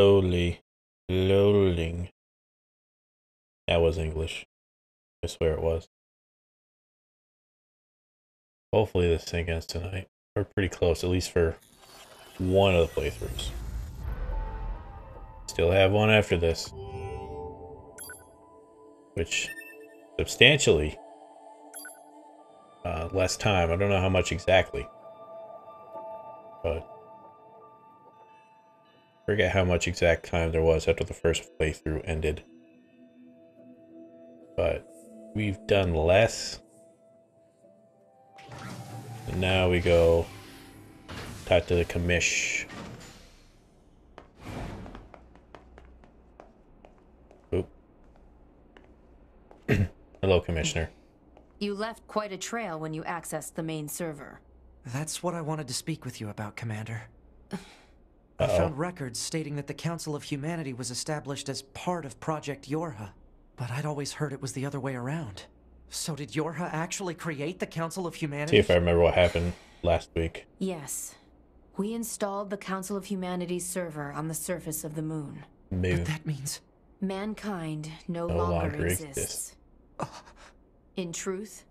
slowly loading. That was English. I swear it was. Hopefully this thing ends tonight. We're pretty close, at least for one of the playthroughs. Still have one after this. Which substantially uh, less time. I don't know how much exactly. But forget how much exact time there was after the first playthrough ended. But we've done less. And now we go talk to the commish. Oop. Hello, Commissioner. You left quite a trail when you accessed the main server. That's what I wanted to speak with you about, Commander. I Uh-oh. found records stating that the Council of Humanity was established as part of Project Yorha, but I'd always heard it was the other way around. So did Yorha actually create the Council of Humanity? See Humanity? if I remember what happened last week. Yes. We installed the Council of Humanity's server on the surface of the moon. Moon. But that means Mankind no, No longer, longer exists. exists. In truth,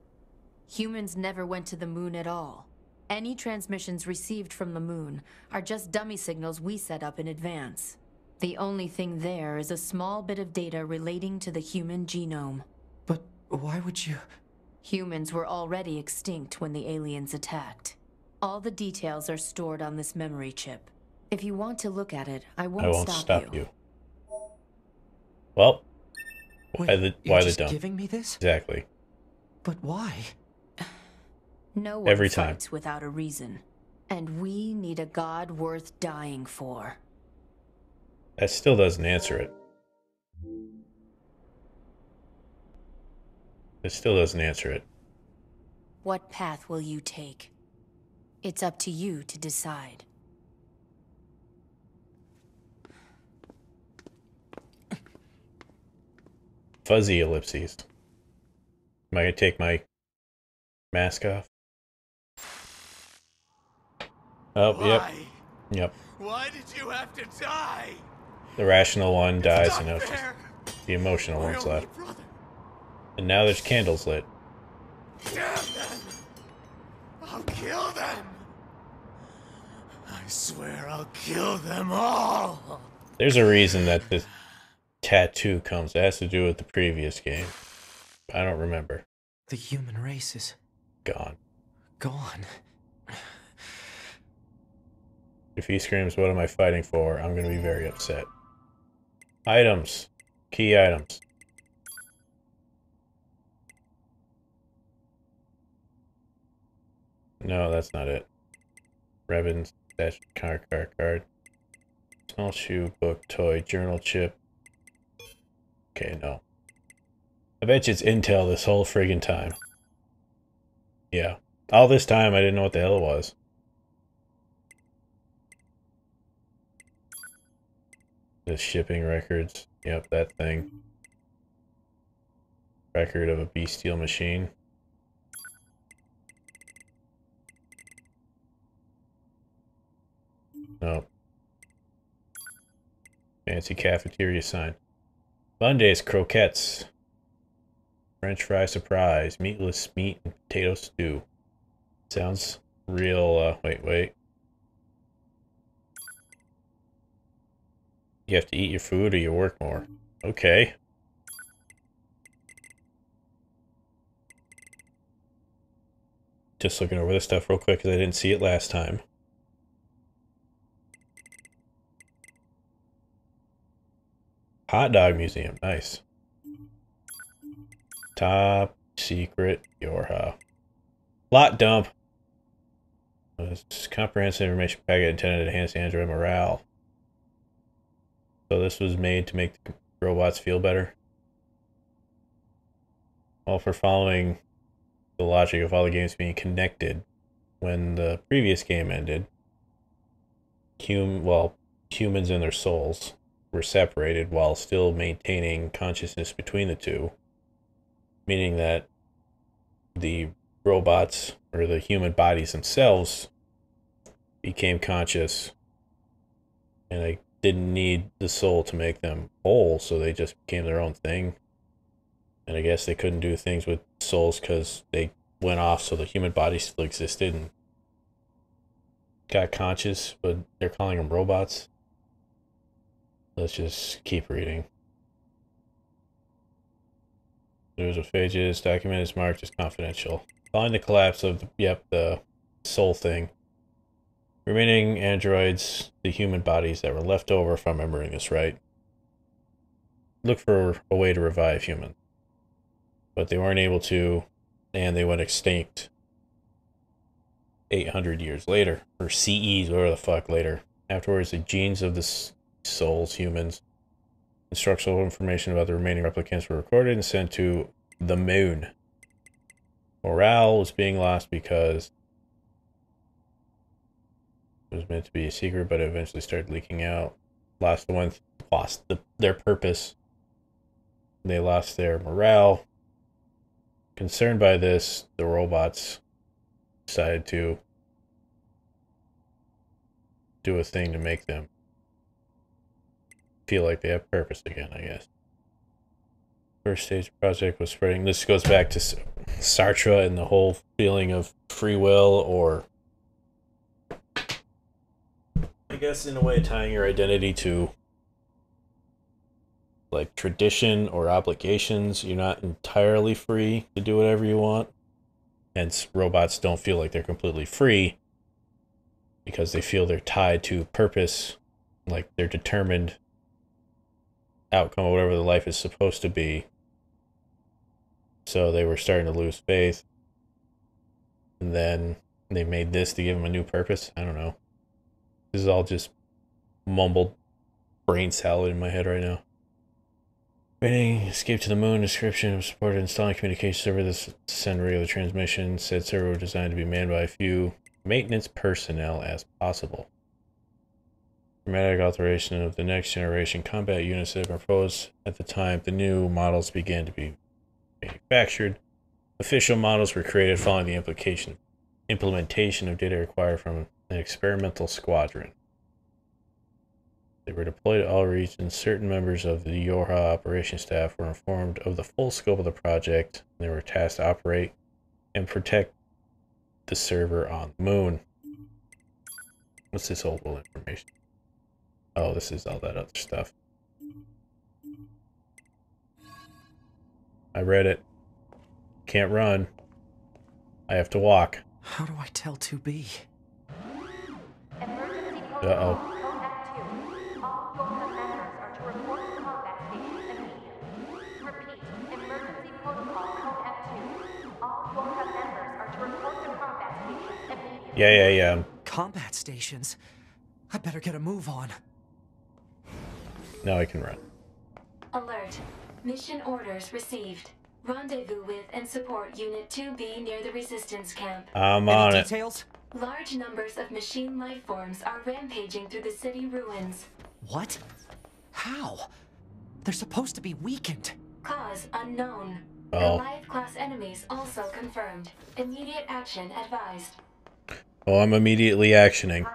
humans never went to the moon at all. Any transmissions received from the moon are just dummy signals we set up in advance. The only thing there is a small bit of data relating to the human genome. But why would you? Humans were already extinct when the aliens attacked. All the details are stored on this memory chip. If you want to look at it, I won't, I won't stop, stop you. Well, why Wait, the you're why the just dump? giving me this? Exactly. But why? No one Every time. fights without a reason. And we need a god worth dying for. That still doesn't answer it. It still doesn't answer it. What path will you take? It's up to you to decide. Fuzzy ellipses. Am I gonna take my mask off? Oh, yep, Why? yep. Why did you have to die? The rational one dies, It's and not now it's just the emotional My one's left. brother. And now there's candles lit. Damn them! I'll kill them! I swear I'll kill them all! There's a reason that this tattoo comes. It has to do with the previous game. I don't remember. The human race is Gone. gone. If he screams, what am I fighting for? I'm going to be very upset. Items. Key items. No, that's not it. Ribbons, dash, car, car, card. Small shoe, book, toy, journal chip. Okay, no. I bet you it's Intel this whole friggin' time. Yeah. All this time I didn't know what the hell it was. The shipping records. Yep, that thing. Record of a bestial machine. Nope. Fancy cafeteria sign. Mondays, croquettes. French fry surprise. Meatless meat and potato stew. Sounds real, uh, wait, wait. You have to eat your food or you work more. Okay. Just looking over this stuff real quick because I didn't see it last time. Hot dog museum, nice. Top secret Yorha. Lot dump. This comprehensive information packet intended to enhance Android morale. So this was made to make the robots feel better. Well, for following the logic of all the games being connected, when the previous game ended, hum well, humans and their souls were separated while still maintaining consciousness between the two, meaning that the robots or the human bodies themselves became conscious and a didn't need the soul to make them whole, so they just became their own thing. And I guess they couldn't do things with souls because they went off, so the human body still existed and got conscious, but they're calling them robots. Let's just keep reading. There's a phages. Document is marked as confidential. Following the collapse of, the, yep, the soul thing, remaining androids, the human bodies that were left over, if I'm remembering this right, look for a way to revive humans. But they weren't able to, and they went extinct 800 years later, or CEs, whatever the fuck later. Afterwards, the genes of the souls, humans, instructional information about the remaining replicants were recorded and sent to the moon. Morale was being lost because it was meant to be a secret, but it eventually started leaking out. Lost the one, lost the, their purpose. They lost their morale. Concerned by this, the robots decided to do a thing to make them feel like they have purpose again, I guess. First stage project was spreading. This goes back to Sartre and the whole feeling of free will, or I guess in a way tying your identity to like tradition or obligations. You're not entirely free to do whatever you want. Hence, robots don't feel like they're completely free because they feel they're tied to purpose, like they're determined outcome of whatever the life is supposed to be. So they were starting to lose faith. And then they made this to give them a new purpose. I don't know. This is all just mumbled brain salad in my head right now. Waiting, escape to the moon, description of supported installing communication server this send regular transmission. Said server designed to be manned by a few maintenance personnel as possible. Dramatic alteration of the next generation combat units that proposed at the time the new models began to be manufactured. Official models were created following the implication, implementation of data required from an experimental squadron. They were deployed to all regions. Certain members of the Yorha operation staff were informed of the full scope of the project. And they were tasked to operate and protect the server on the moon. What's this old information? Oh, this is all that other stuff. I read it. Can't run. I have to walk. How do I tell 2B? Uh-oh. Yeah, yeah, yeah. Combat stations? I better get a move on. Now I can run. Alert. Mission orders received. Rendezvous with and support Unit 2B near the Resistance camp. I'm Any on it. Details? Large numbers of machine life forms are rampaging through the city ruins. What? How? They're supposed to be weakened. Cause unknown. Oh. Goliath class enemies also confirmed. Immediate action advised. Oh, I'm immediately actioning.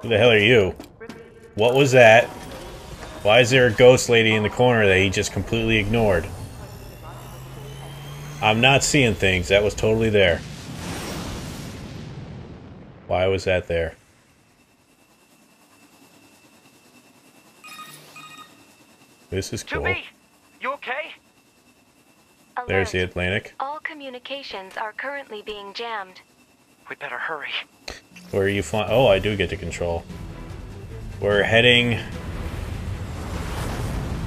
Who the hell are you? What was that? Why is there a ghost lady in the corner that he just completely ignored? I'm not seeing things. That was totally there. Why was that there? This is cool. Jimmy, you okay? Alert. There's the Atlantic. All communications are currently being jammed. We better hurry. Where are you flying? Oh, I do get to control. We're heading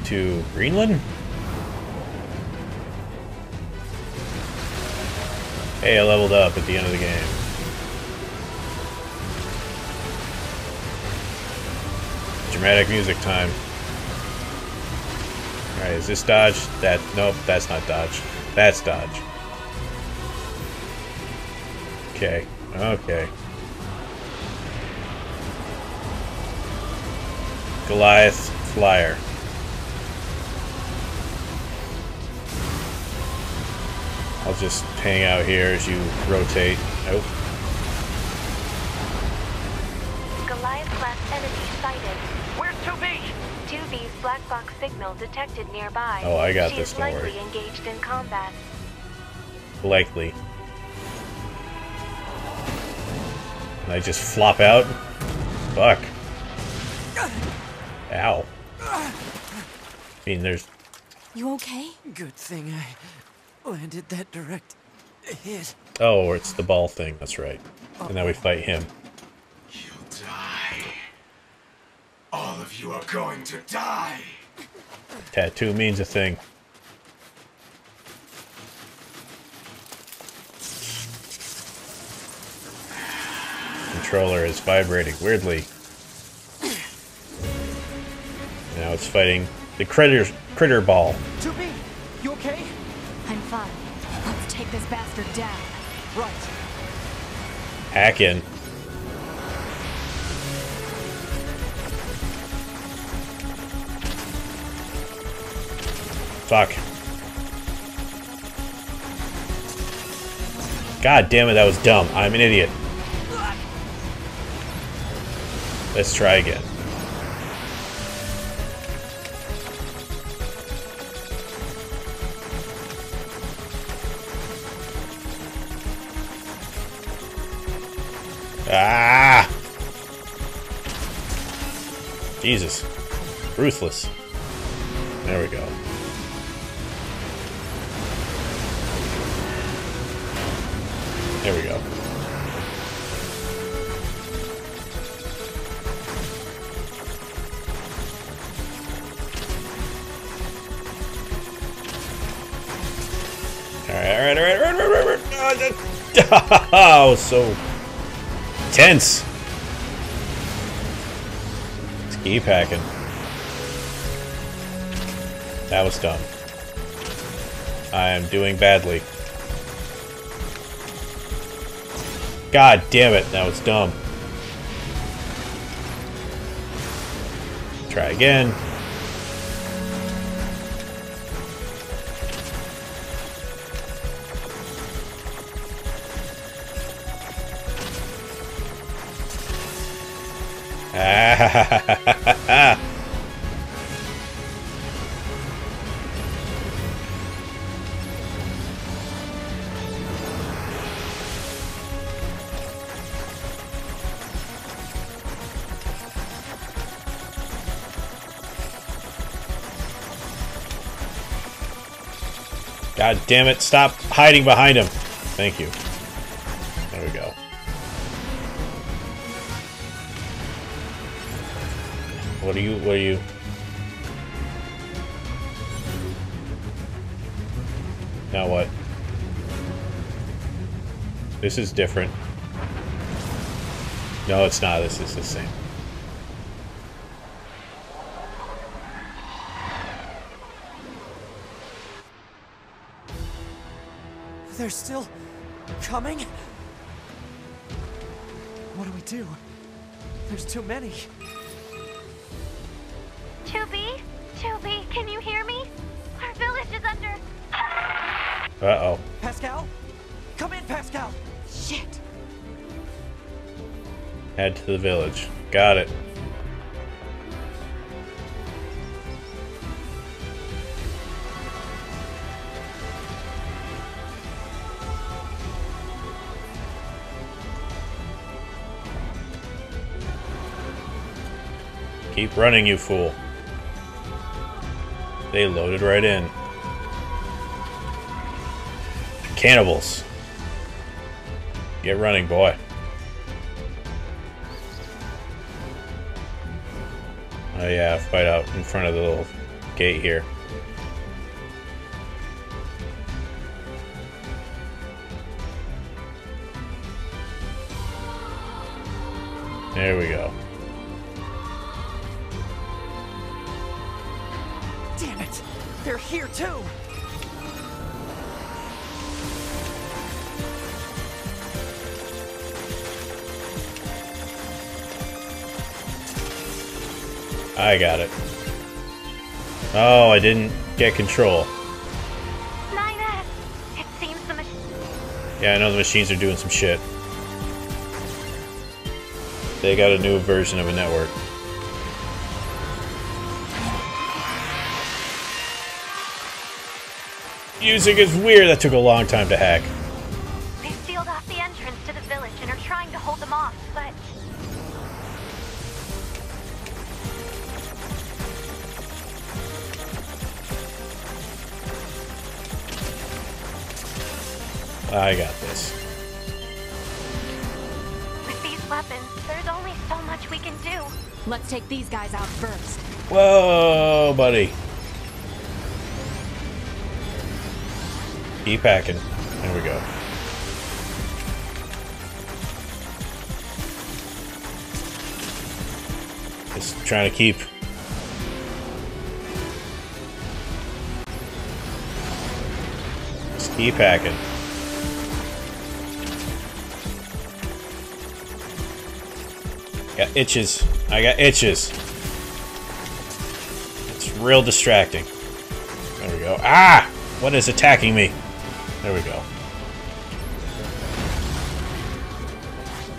to Greenland? Hey, I leveled up at the end of the game. Dramatic music time. Alright, is this dodge? That, nope, that's not dodge. That's dodge. Okay, okay. Goliath Flyer. I'll just hang out here as you rotate. Nope. Goliath class enemy sighted. Where's 2B? 2B's black box signal detected nearby. Oh, I got she this, is don't likely worry. engaged in combat. Likely. And I just flop out? Fuck. Ow. I mean, there's... You okay? Good thing I Oh, landed that direct hit. Oh, it's the ball thing, that's right. And now we oh. fight him. You'll die. All of you are going to die. Tattoo means a thing. Controller is vibrating weirdly. Now it's fighting the critter critter ball. 2B, you okay? I'm. Let's take this bastard down. Right. Hack in. Fuck. God damn it, that was dumb. I'm an idiot. Let's try again. Ah! Jesus. Ruthless. There we go. There we go. Alright, alright, alright, alright, alright, alright. Oh, so tense. Ski packing. That was dumb. I am doing badly. God damn it, that was dumb. Try again. God damn it, stop hiding behind him. Thank you. Are you, what are you? Now what? This is different. No, it's not. This is the same. They're still coming? What do we do? There's too many. Uh-oh. Pascal? Come in, Pascal! Shit. Head to the village. Got it. Keep running, you fool. They loaded right in. Cannibals. Get running, boy. Oh yeah, fight out in front of the little gate here. Got it. Oh, I didn't get control. 9S! It seems the. Yeah, I know the machines are doing some shit. They got a new version of a network. Music is weird. That took a long time to hack. Buddy. Keep hacking. There we go. Just trying to keep. Just keep hacking. Got itches. I got itches. Real distracting. There we go. Ah! What is attacking me? There we go.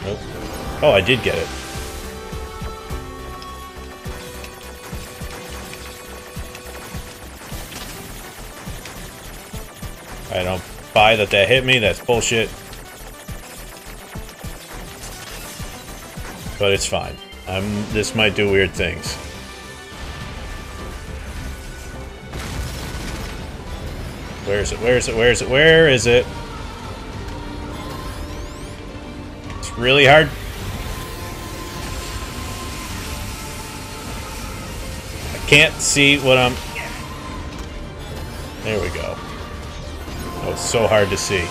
Nope. Oh, I did get it. I don't buy that that hit me. That's bullshit. But it's fine. I'm. This might do weird things. Where is it? Where is it? Where is it? Where is it? It's really hard. I can't see what I'm. There we go. Oh, it's so hard to see.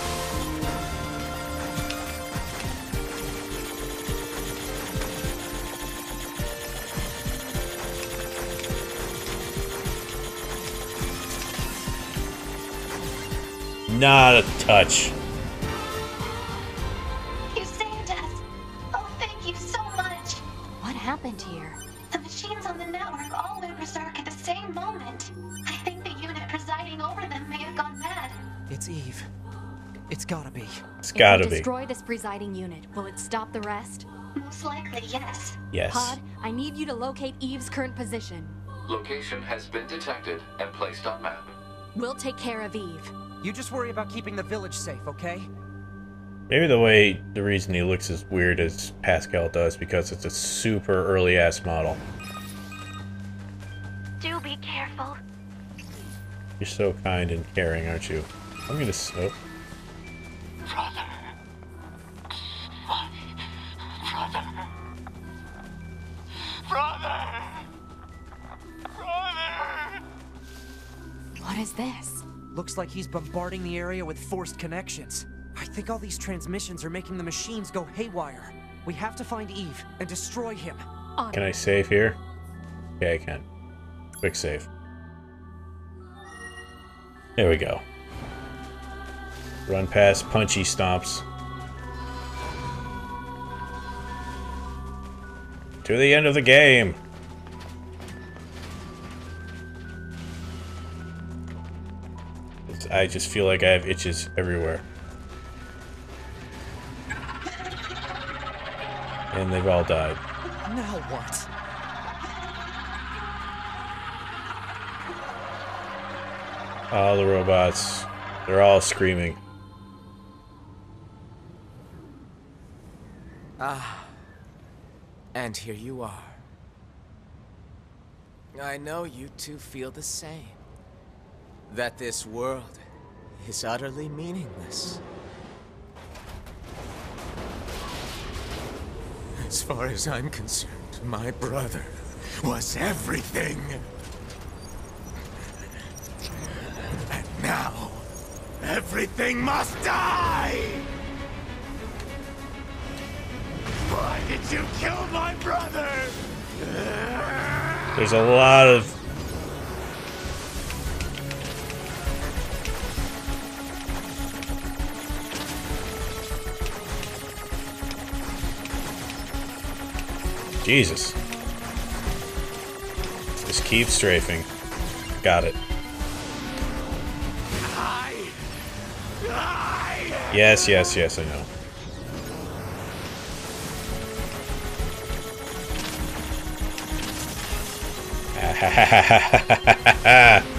Not a touch. You saved us. Oh, thank you so much. What happened here? The machines on the network all went berserk at the same moment. I think the unit presiding over them may have gone mad. It's Eve. It's gotta be. It's gotta if we be. destroy this presiding unit, will it stop the rest? Most likely, yes. Yes. Pod, I need you to locate Eve's current position. Location has been detected and placed on map. We'll take care of Eve. You just worry about keeping the village safe, okay? Maybe the way the reason he looks as weird as Pascal does because it's a super early ass model. Do be careful. You're so kind and caring, aren't you? I'm gonna. s- Oh, Brother. Brother. Brother. Brother. What is this? Looks like he's bombarding the area with forced connections. I think all these transmissions are making the machines go haywire. We have to find Eve and destroy him. On can I save here? Yeah, I can. Quick save. There we go. Run past punchy stomps. To the end of the game. I just feel like I have itches everywhere. And they've all died. Now what? All the robots, they're all screaming. Ah. And here you are. I know you two feel the same. That this world is utterly meaningless. As far as I'm concerned, my brother was everything. And now, everything must die! Why did you kill my brother? There's a lot of Jesus. Just keep strafing. Got it. Yes, yes, yes, I know. Ha ha ha ha ha ha ha!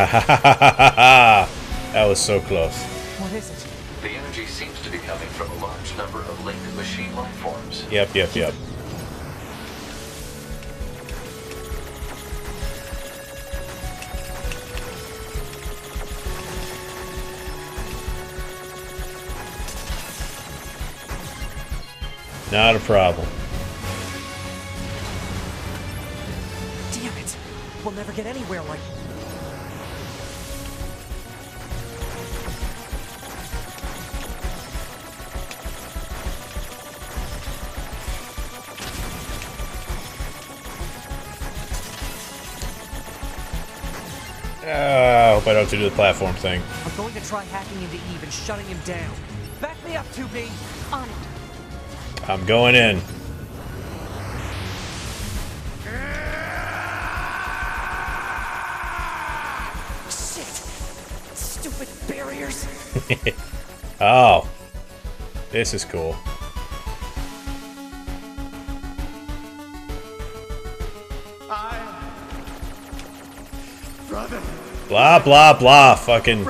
Alert. Map Good start. that was so close. What is it? The energy seems to be coming from a large number of linked machine life forms. Yep, yep, yep. Not a problem. Damn it! We'll never get anywhere like. I hope I don't have to do the platform thing. I'm going to try hacking into Eve and shutting him down. Back me up, 2B! On it. I'm going in. Shit! Stupid barriers! Oh. This is cool. Blah, blah, blah. Fucking.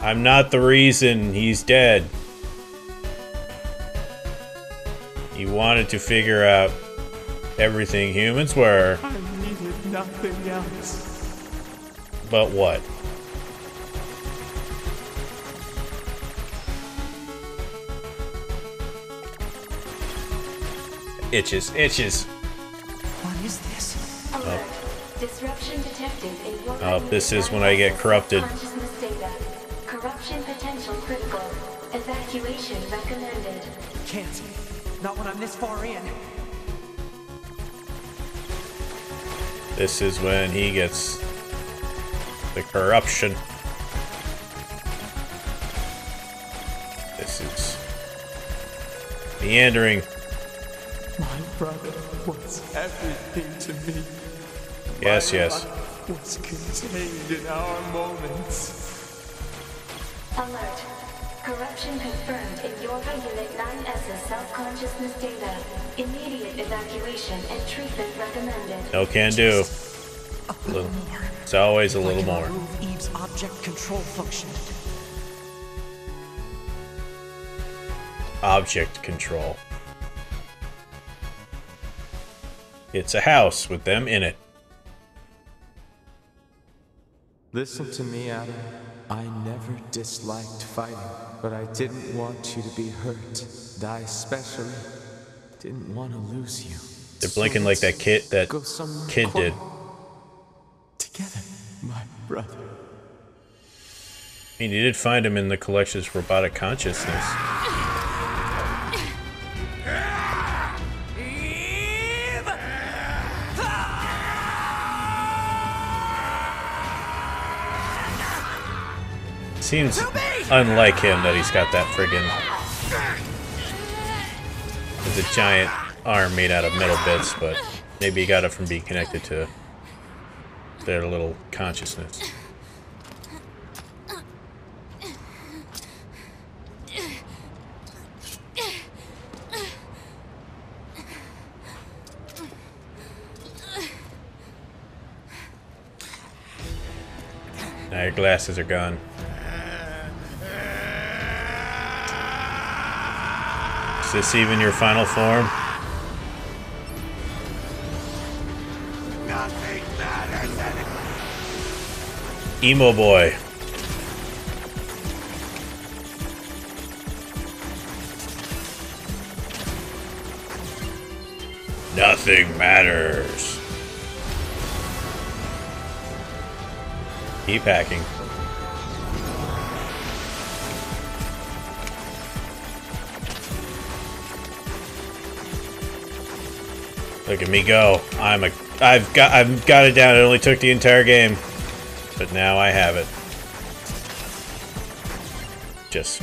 I'm not the reason he's dead. He wanted to figure out everything humans were, I needed nothing else. but what? Itches, itches. In your Oh, this is when I get corrupted. Corruption potential critical. Evacuation recommended. Can't. Not when I'm this far in. This is when he gets the corruption. This is meandering. My brother was everything to me. Yes, yes. Life Was contained in our moments. Alert. Corruption confirmed in Yorha Unit 9S's self-consciousness data. Immediate evacuation and treatment recommended. No can do. A little more. It's always a If I little can more. Eve's object control function. Object control. It's a house with them in it. Listen to me, Adam. I never disliked fighting, but I didn't want you to be hurt. I especially didn't want to lose you. They're So blinking like that kid that kid did. Together, my brother. I mean, you did find him in the collection's robotic consciousness. Seems unlike him that he's got that friggin' It's a giant arm made out of metal bits, but maybe he got it from being connected to their little consciousness. Now your glasses are gone. Is this even your final form? Emo boy. Nothing matters. Keep hacking. Look at me go. I'm a I've got I've got it down. It only took the entire game. But now I have it. Just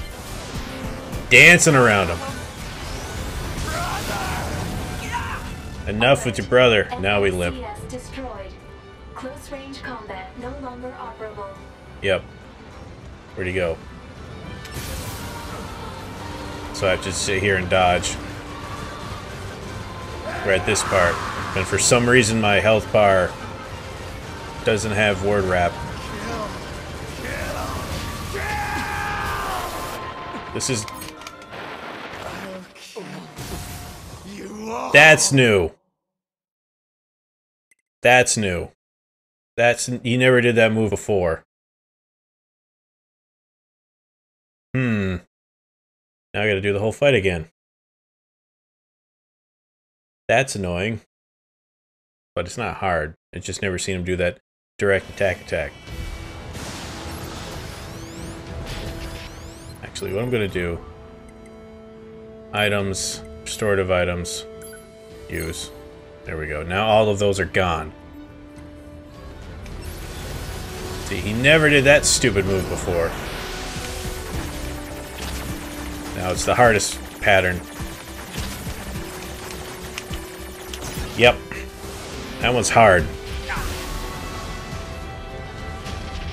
dancing around him. Enough with your brother. Now we limp. NFCS destroyed. Close range combat no longer operable. Yep. Where'd he go? So I have to sit here and dodge. We're at this part. And for some reason my health bar doesn't have word wrap. This is... That's new. That's new. That's... You never did that move before. Hmm. Now I gotta do the whole fight again. That's annoying. But it's not hard. It's just never seen him do that direct attack attack. Actually, what I'm gonna do... Items, restorative items, use. There we go. Now all of those are gone. See, he never did that stupid move before. Now it's the hardest pattern. Yep. That one's hard.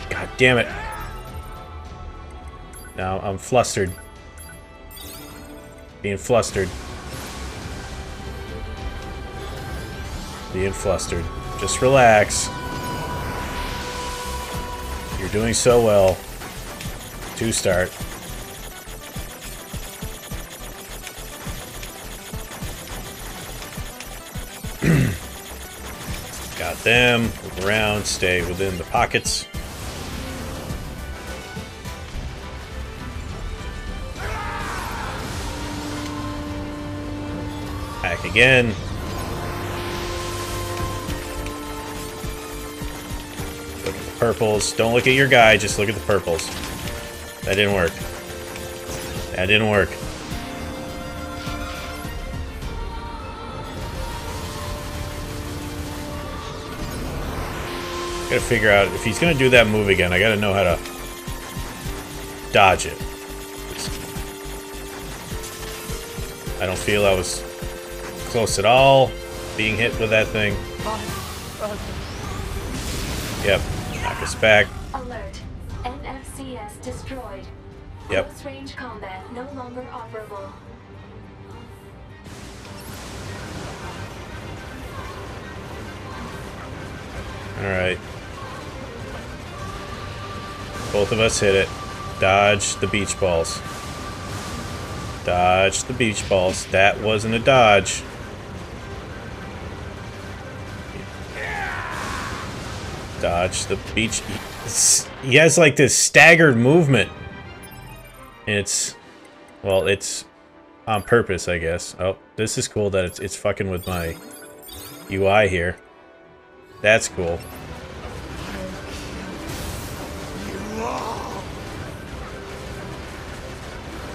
God damn it. Now I'm flustered. Being flustered. Being flustered. Just relax. You're doing so well. To start. Them. Move around. Stay within the pockets. Back again. Look at the purples. Don't look at your guy, just look at the purples. That didn't work. That didn't work. Gotta figure out, if he's gonna do that move again, I gotta know how to dodge it. I don't feel I was close at all being hit with that thing. Yep, knock us back. Alert. NFCS destroyed. Yep. Close range combat no longer operable. Alright. Both of us hit it. Dodge the beach balls. Dodge the beach balls. That wasn't a dodge. Dodge the beach. He has like this staggered movement. And it's, well, it's on purpose, I guess. Oh, this is cool that it's, it's fucking with my UI here. That's cool.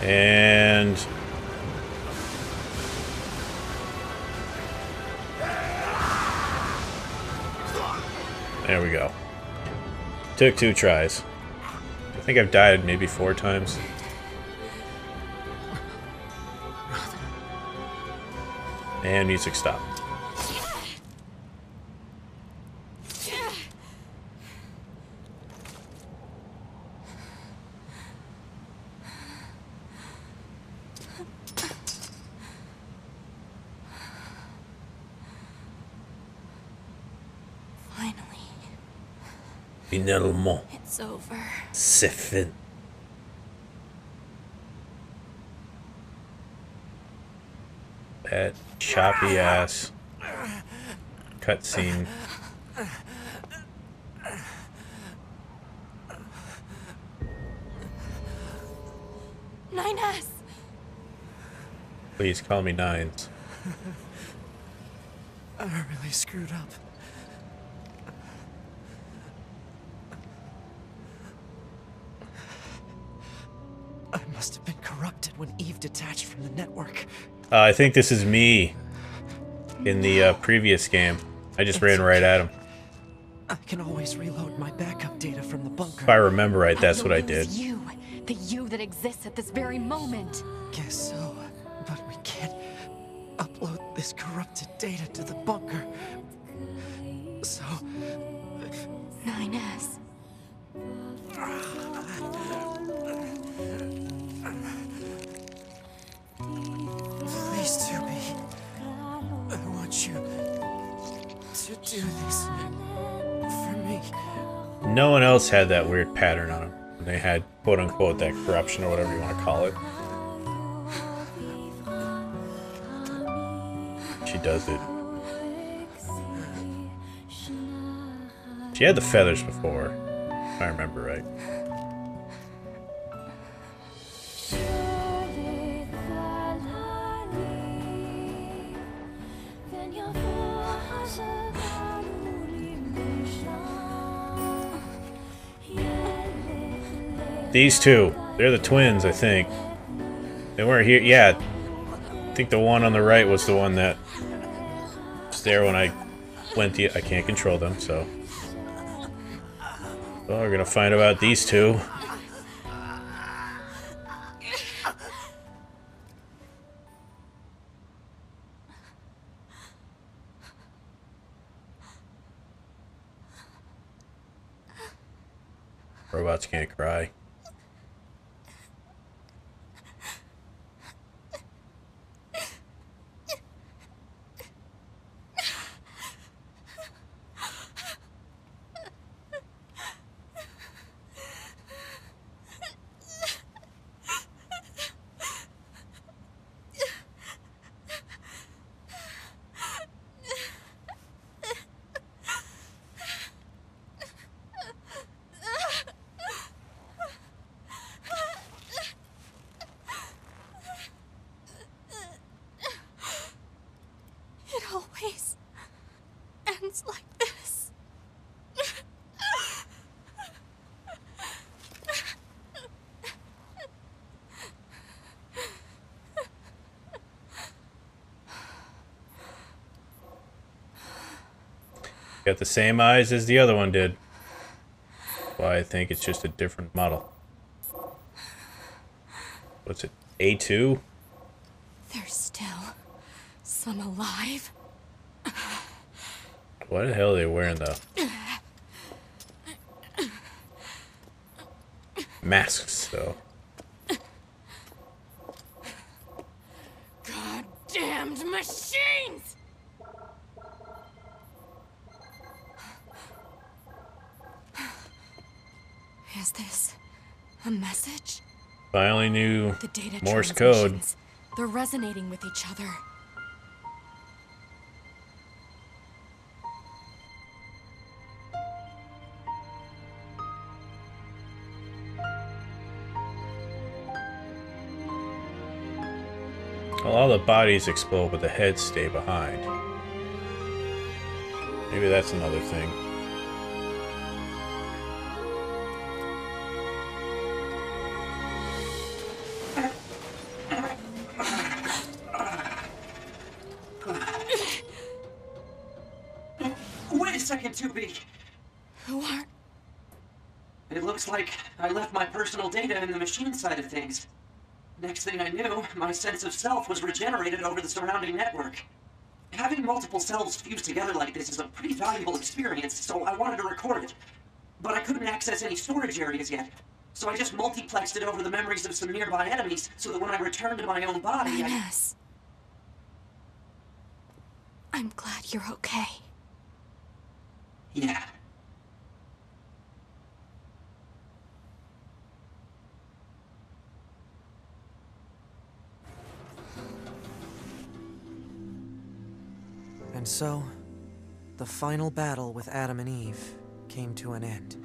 And there we go. Took two tries. I think I've died maybe four times. And music stopped. Finally, Finalement, it's over. c'est fin. That choppy ass cutscene. Nine S. Please call me Nines. I really screwed up. Detached from the network. Uh, I think this is me in the uh, previous game. I just ran right at him. I can always reload my backup data from the bunker. If I remember right, that's what I did. You, the you that exists at this very moment. Guess so, but we can't upload this corrupted data to the bunker. Had that weird pattern on them. They had quote unquote that corruption or whatever you want to call it. She does it. She had the feathers before, if I remember right. These two, they're the twins, I think. They weren't here. Yeah, I think the one on the right was the one that was there when I went the. I can't control them, so. Well, we're gonna find about these two. Robots can't cry. It always ends like this. Got the same eyes as the other one did. Why I think it's just a different model. What's it? A2? There's still some alive. What the hell are they wearing though? Masks though. Goddamned machines! Is this a message? If I only knew The data Morse code. They're resonating with each other. Well, all the bodies explode, but the heads stay behind. Maybe that's another thing. Data in the machine side of things. Next thing I knew, my sense of self was regenerated over the surrounding network. Having multiple selves fused together like this is a pretty valuable experience, so I wanted to record it. But I couldn't access any storage areas yet, so I just multiplexed it over the memories of some nearby enemies so that when I returned to my own body, I... Ines. I'm glad you're okay. Yeah. So, the final battle with Adam and Eve came to an end.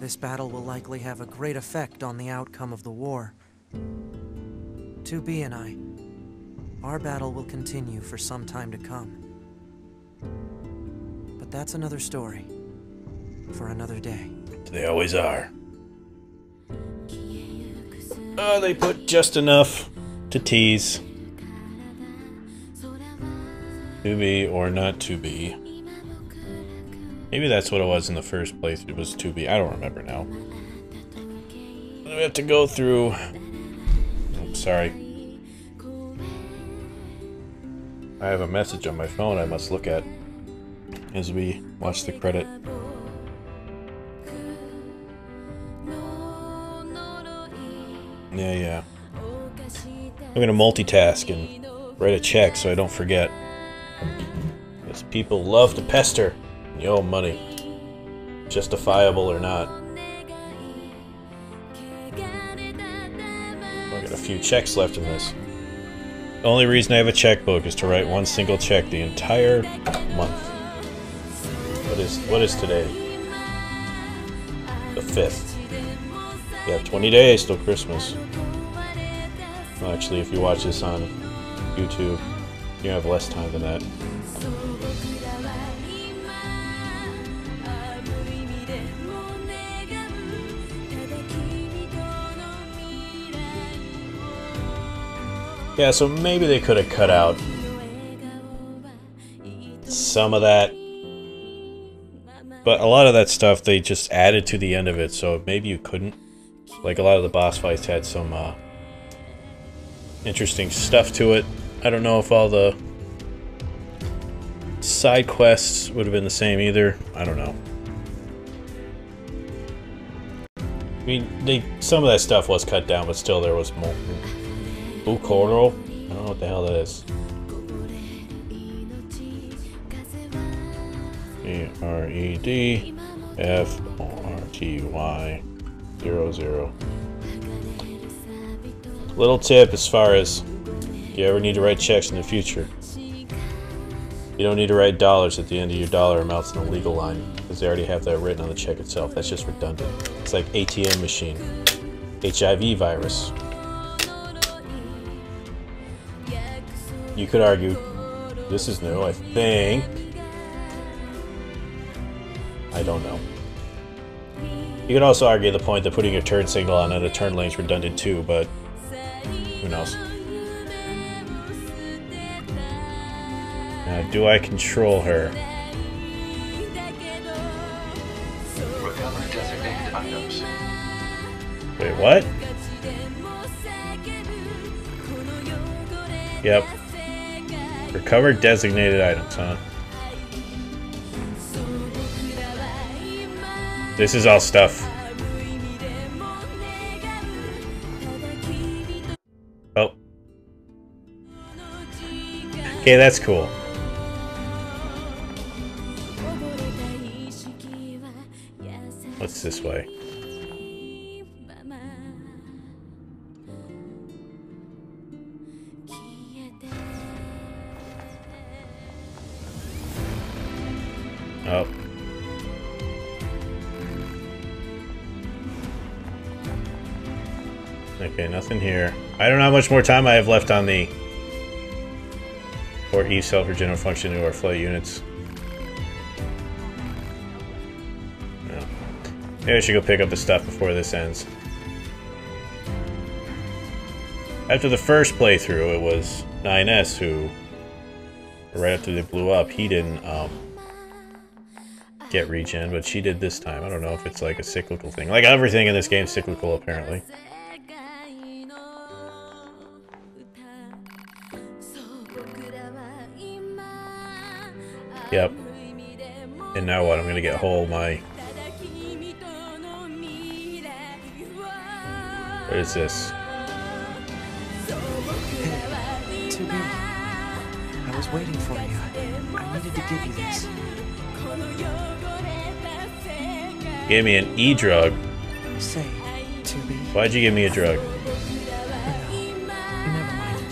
This battle will likely have a great effect on the outcome of the war. 2B and I, our battle will continue for some time to come. But that's another story for another day. They always are. Uh, they put just enough to tease. To be or not to be. Maybe that's what it was in the first place. It was to be. I don't remember now. We have to go through. I'm sorry. I have a message on my phone I must look at as we watch the credit. Yeah, yeah. I'm gonna multitask and write a check so I don't forget. Because people love to pester. You money. Justifiable or not. I got a few checks left in this. The only reason I have a checkbook is to write one single check the entire month. What is what is today? The fifth. You have 20 days till Christmas. Well, actually, if you watch this on YouTube, you have less time than that. Yeah, so maybe they could have cut out some of that. But a lot of that stuff they just added to the end of it, so maybe you couldn't. Like a lot of the boss fights had some uh, interesting stuff to it. I don't know if all the side quests would have been the same either. I don't know. I mean, they some of that stuff was cut down, but still there was more. Bukoro? I don't know what the hell that is. E R E D F O R T Y zero zero. Little tip as far as you ever need to write checks in the future. You don't need to write dollars at the end of your dollar amounts in a legal line because they already have that written on the check itself. That's just redundant. It's like ATM machine, HIV virus. You could argue this is new, I think. I don't know. You could also argue the point that putting a turn signal on at a turn lane is redundant too, but who knows? Do I control her? Wait, what? Yep. Recover designated items, huh? This is all stuff. Oh. Okay, that's cool. This way? Oh. Okay, nothing here. I don't know how much more time I have left on the or E self or general function or flight units. Maybe I should go pick up the stuff before this ends. After the first playthrough, it was 9S who, right after they blew up, he didn't um, get regen, but she did this time. I don't know if it's like a cyclical thing. Like everything in this game is cyclical, apparently. Yep. And now what? I'm gonna get whole my... What is this? To be. I was waiting for you. I needed to give you this. Gave me an E-drug. Say, 2B. Why'd you give me a drug? Never mind.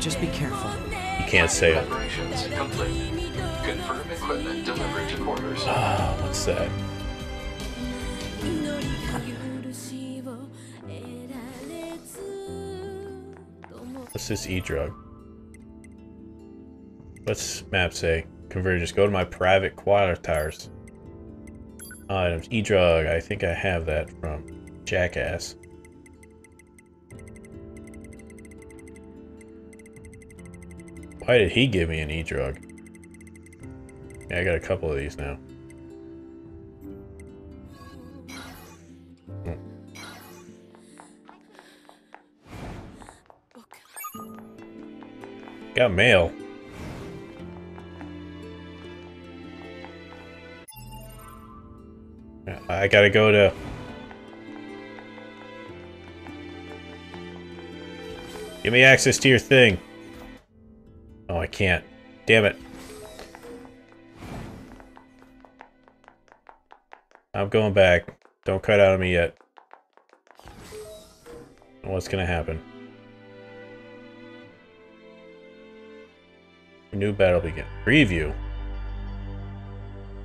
Just be careful. You can't say it. Preparations complete. Confirm equipment delivered to quarters. Ah, what's that? What's this e-drug? What's map say? Converters, go to my private quarters. Items, e-drug, I think I have that from Jackass. Why did he give me an e-drug? Yeah, I got a couple of these now. Got mail. I gotta go to... Give me access to your thing. Oh, I can't. Damn it. I'm going back. Don't cut out on me yet. What's gonna happen? New battle begin. Preview.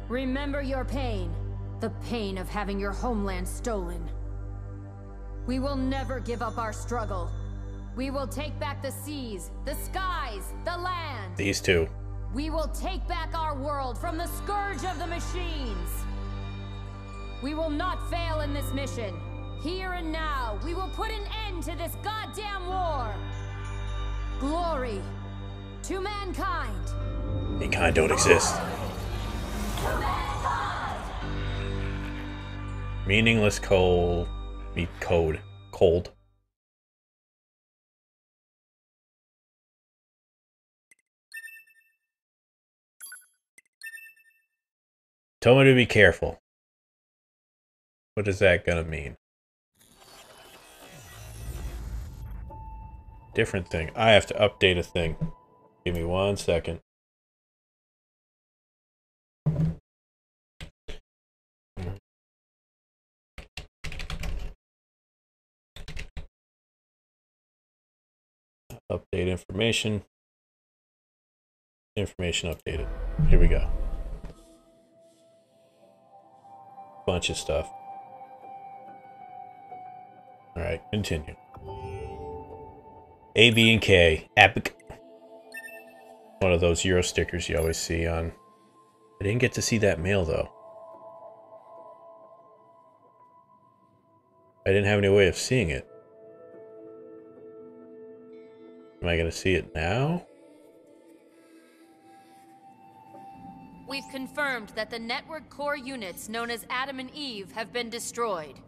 Remember your pain. The pain of having your homeland stolen. We will never give up our struggle. We will take back the seas, the skies, the land. These two. We will take back our world from the scourge of the machines. We will not fail in this mission. Here and now, we will put an end to this goddamn war. Glory to mankind. Mankind don't exist. Meaningless cold. Meet code. Cold. Tell me to be careful. What is that gonna mean? Different thing. I have to update a thing. Give me one second. Update information. Information updated. Here we go. Bunch of stuff. Alright, continue. A, B, and K. Epic. One of those Euro stickers you always see on... I didn't get to see that mail, though. I didn't have any way of seeing it. Am I going to see it now? We've confirmed that the network core units known as Adam and Eve have been destroyed.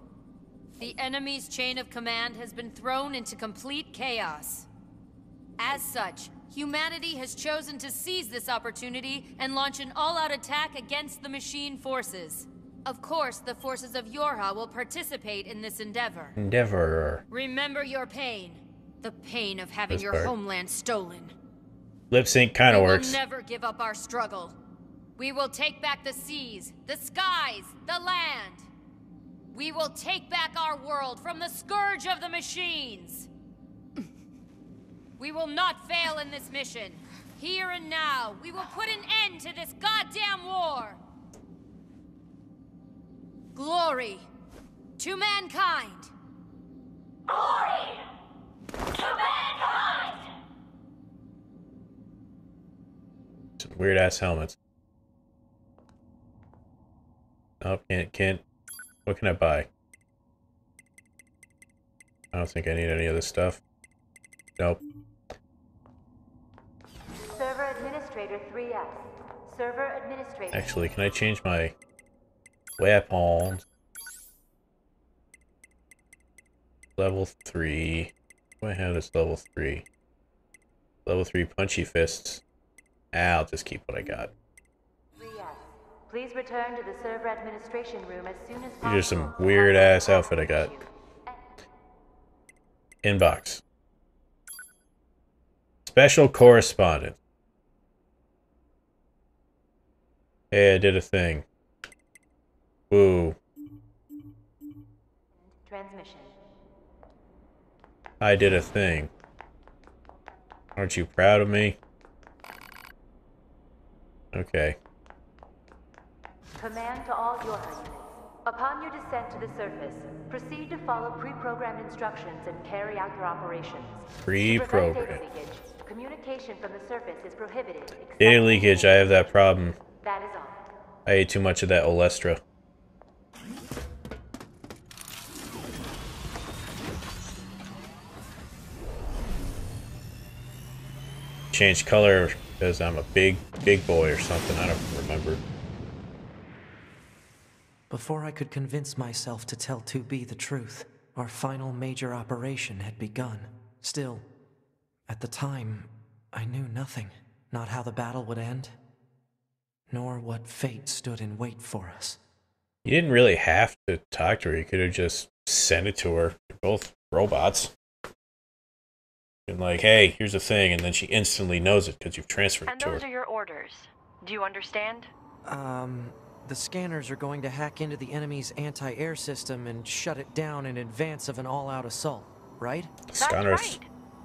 The enemy's chain of command has been thrown into complete chaos. As such, humanity has chosen to seize this opportunity and launch an all-out attack against the machine forces. Of course, the forces of Yorha will participate in this endeavor. Endeavor. Remember your pain. The pain of having your part. homeland stolen. Lip sync kind of works. We'll never give up our struggle. We will take back the seas, the skies, the land. We will take back our world from the scourge of the machines. We will not fail in this mission. Here and now, we will put an end to this goddamn war. Glory to mankind. Glory to mankind! Some weird ass helmets. Oh, can't, can't. What can I buy? I don't think I need any of this stuff. Nope. Server Administrator. Actually, can I change my weapons? Level 3. Do I have this level 3? Level 3 punchy fists. Ah, I'll just keep what I got. Please return to the server administration room as soon as possible. Here's some weird ass outfit I got. Inbox. Special correspondent. Hey, I did a thing. Woo. Transmission. I did a thing. Aren't you proud of me? Okay. Command to all your units. Upon your descent to the surface, proceed to follow pre-programmed instructions and carry out your operations. Pre-programmed. Communication from the surface is prohibited. Data leakage, I have that problem. That is all. I ate too much of that Olestra. changed color because I'm a big, big boy or something. I don't remember. Before I could convince myself to tell 2B the truth, our final major operation had begun. Still, at the time, I knew nothing. Not how the battle would end, nor what fate stood in wait for us. You didn't really have to talk to her. You could have just sent it to her. They're both robots. And like, hey, here's a thing, and then she instantly knows it because you've transferred And it to those are your orders. Do you understand? Um, the scanners are going to hack into the enemy's anti-air system and shut it down in advance of an all-out assault, right? That's right.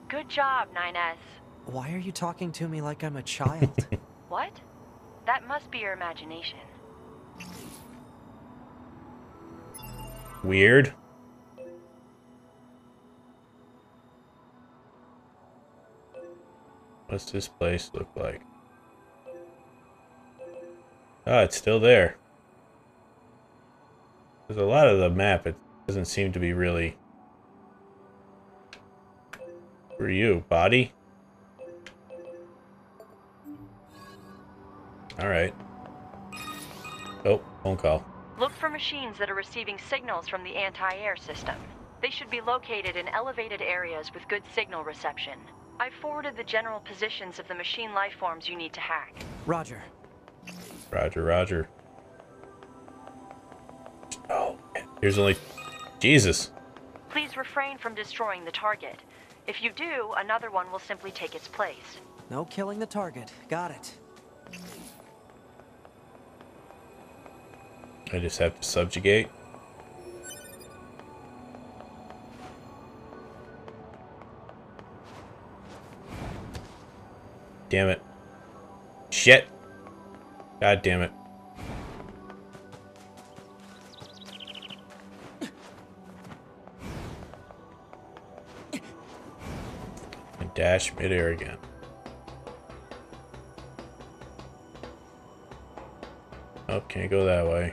Good job, 9S. Why are you talking to me like I'm a child? What? That must be your imagination. Weird. What's this place look like? Ah, it's still there. There's a lot of the map. It doesn't seem to be really. For you, body. All right. Oh, phone call. Look for machines that are receiving signals from the anti-air system. They should be located in elevated areas with good signal reception. I forwarded the general positions of the machine life forms you need to hack. Roger. Roger, Roger. Oh, here's only. Jesus. Please refrain from destroying the target. If you do, another one will simply take its place. No killing the target. Got it. I just have to subjugate. Damn it. Shit. God damn it. And dash midair again. Oh, can't go that way.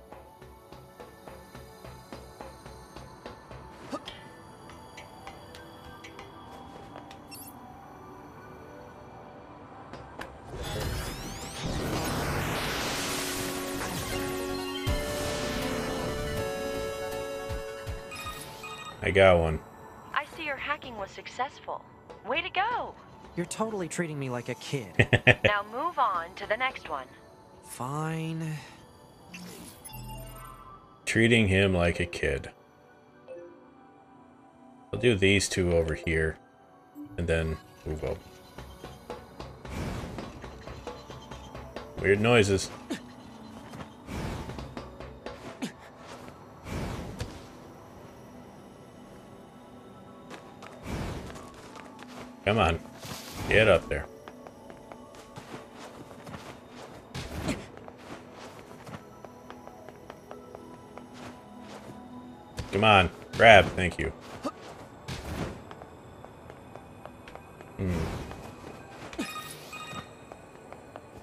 I got one. I see your hacking was successful. Way to go! You're totally treating me like a kid. now move on to the next one. Fine. Treating him like a kid. I'll do these two over here. And then move up. Weird noises. Come on. Get up there. Come on. Grab. Thank you. Hmm.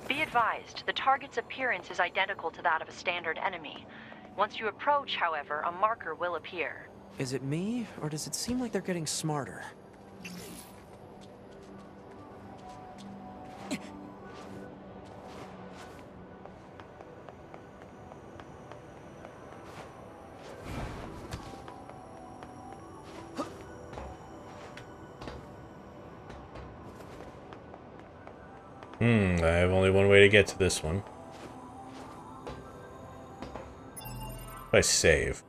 Be advised, the target's appearance is identical to that of a standard enemy. Once you approach, however, a marker will appear. Is it me, or does it seem like they're getting smarter? To get to this one. I save.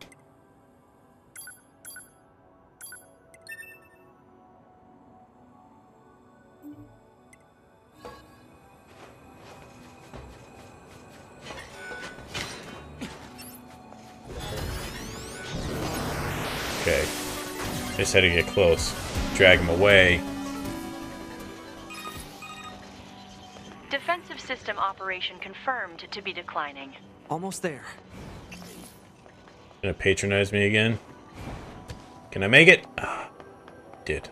Okay. Just had to get close. Drag him away. System operation confirmed to be declining. Almost there. Gonna patronize me again? Can I make it? Ah, did.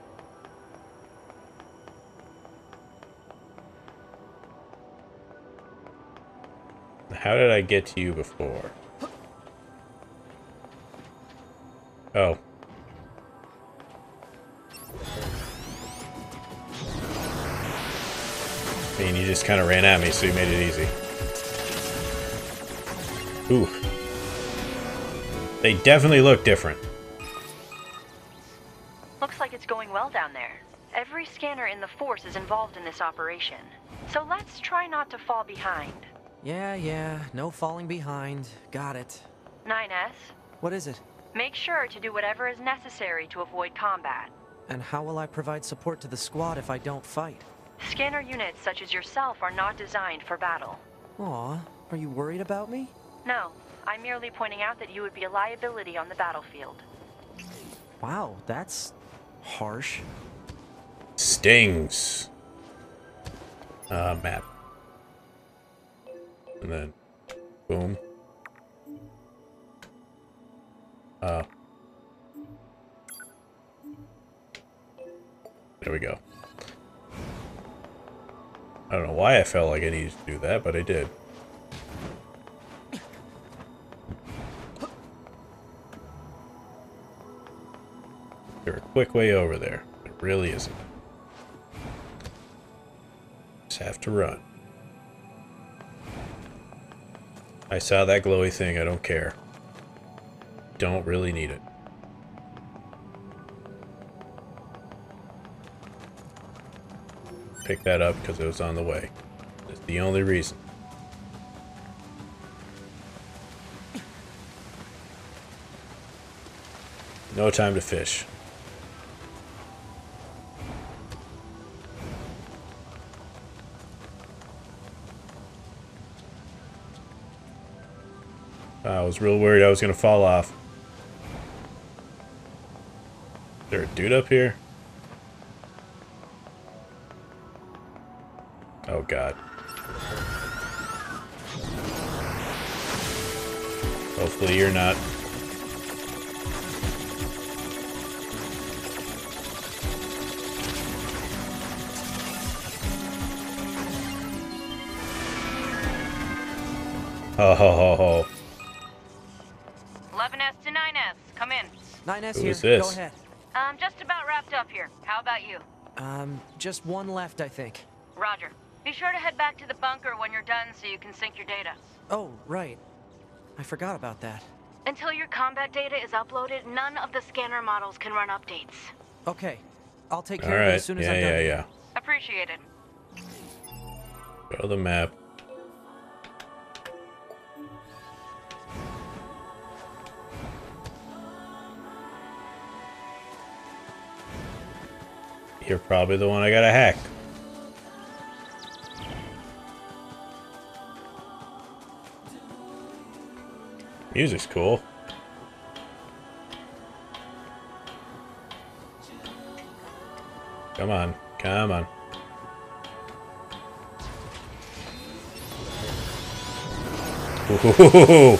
How did I get to you before? Oh. I mean, you just kind of ran at me, so you made it easy. Ooh. They definitely look different. Looks like it's going well down there. Every scanner in the Force is involved in this operation. So let's try not to fall behind. Yeah, yeah, no falling behind. Got it. 9S, What is it? make sure to do whatever is necessary to avoid combat. And how will I provide support to the squad if I don't fight? Scanner units such as yourself are not designed for battle. Aw, are you worried about me? No, I'm merely pointing out that you would be a liability on the battlefield. Wow, that's harsh. Stings. Uh, map. And then, boom. Uh. There we go. I don't know why I felt like I needed to do that, but I did. There's a quick way over there. It really isn't. Just have to run. I saw that glowy thing. I don't care. Don't really need it. Pick that up because it was on the way. That's the only reason. No time to fish. I was real worried I was going to fall off. Is there a dude up here? Oh god. Hopefully you're not. Ho ho ho ho. 11S to 9S, come in. 9S Who here. is this? Go ahead. I'm just about wrapped up here. How about you? Um, just one left, I think. Roger. Be sure to head back to the bunker when you're done so you can sync your data. Oh, right. I forgot about that. Until your combat data is uploaded, none of the scanner models can run updates. Okay. I'll take All care of it as soon as Yeah, I'm done. yeah, yeah. Appreciated. Go to the map. You're probably the one I gotta hack. Music's cool. Come on, come on. Ooh.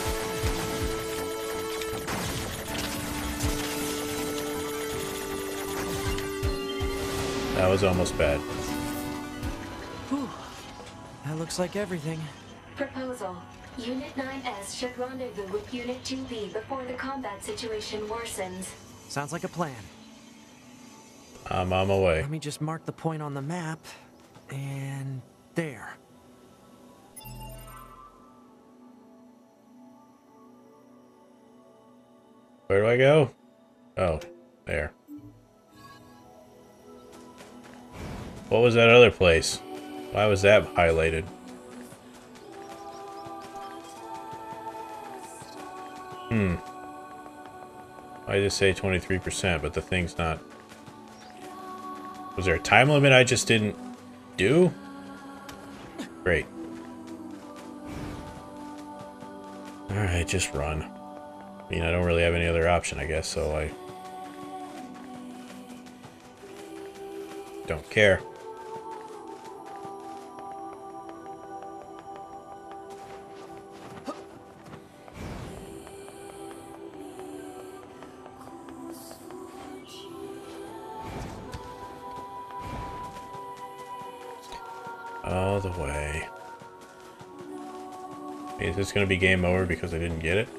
That was almost bad. Whew. That looks like everything. Proposal. Unit 9S should rendezvous with Unit 2B before the combat situation worsens. Sounds like a plan. I'm on my way. Let me just mark the point on the map. And there. Where do I go? Oh, there. What was that other place? Why was that highlighted? Hmm. I just say 23%, but the thing's not... Was there a time limit I just didn't do? Great. Alright, just run. I mean, I don't really have any other option, I guess, so I... Don't care. All the way. Is this gonna be game over because I didn't get it?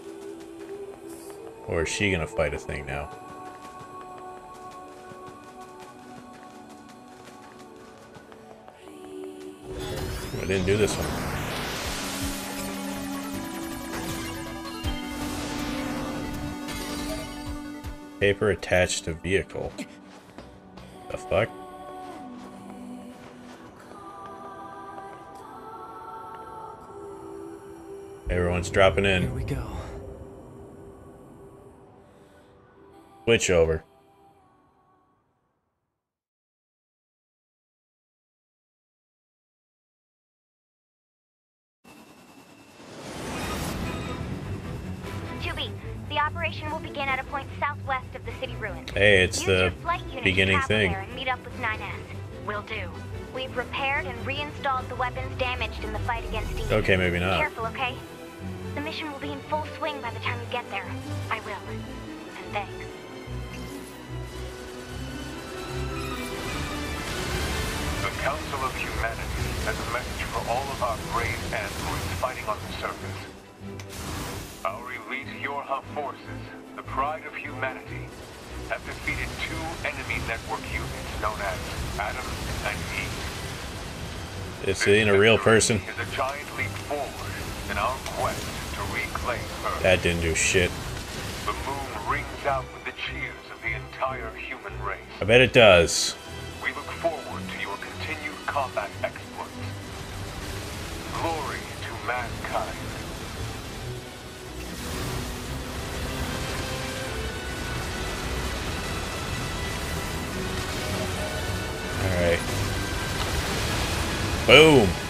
Or is she gonna fight a thing now? I didn't do this one. Paper attached to vehicle. The fuck? Everyone's dropping in. Here we go. Switch over. 2B, the operation will begin at a point southwest of the city ruins. Hey, it's Use the your flight unit to beginning thing. And meet up with 9S. Will do. We've repaired and reinstalled the weapons damaged in the fight against Eve. Okay, maybe not. Careful, okay? The mission will be in full swing by the time you get there. I will. And thanks. The Council of Humanity has a message for all of our brave androids fighting on the surface. Our elite Yorha forces, the pride of humanity, have defeated two enemy network units known as Adam and Eve. This ain't a real person. Is a giant leap forward in our quest to reclaim Earth. That didn't do shit. The moon rings out with the cheers of the entire human race. I bet it does. We look forward to your continued combat exploits. Glory to mankind. Alright. Boom!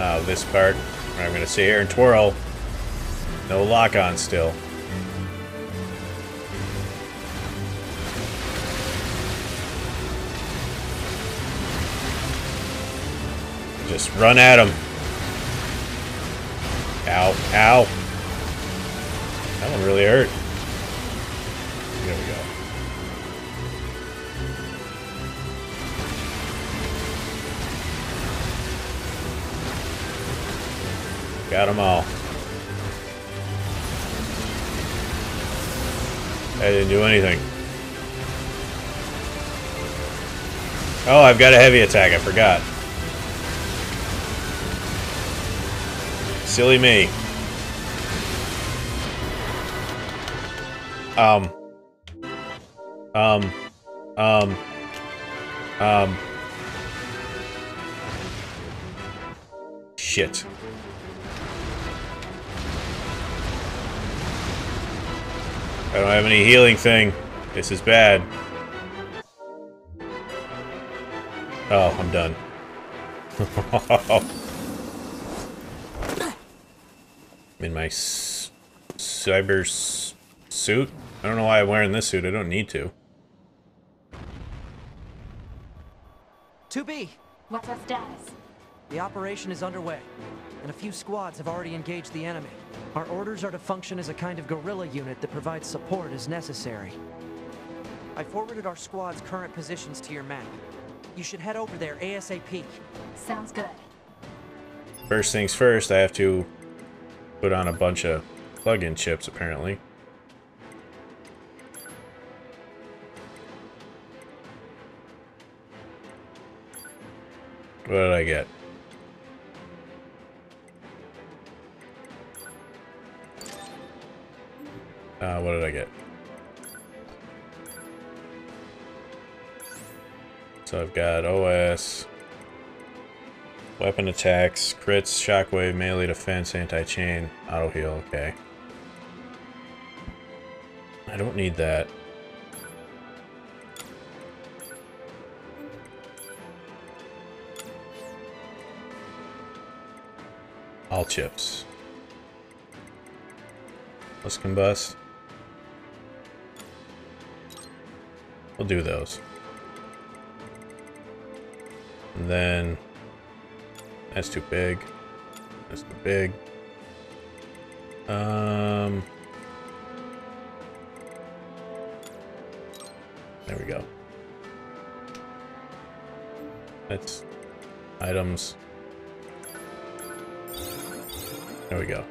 Oh, this part. I'm gonna sit here and twirl. No lock on still. Just run at him. Ow, ow. That one really hurt. Got them all. I didn't do anything. Oh, I've got a heavy attack. I forgot. Silly me. Um. Um. Um. Um. Shit. I don't have any healing thing. This is bad. Oh, I'm done. I'm in my s cyber s suit. I don't know why I'm wearing this suit. I don't need to. 2B, What's our status? the operation is underway, and a few squads have already engaged the enemy. Our orders are to function as a kind of guerrilla unit that provides support as necessary. I forwarded our squad's current positions to your map. You should head over there ASAP. Sounds good. First things first, I have to put on a bunch of plug-in chips, apparently. What did I get? Uh, what did I get? So I've got OS, weapon attacks, crits, shockwave, melee defense, anti-chain, auto heal, okay. I don't need that. All chips. Let's combust. We'll do those. And then that's too big. That's too big. Um There we go. That's items. There we go.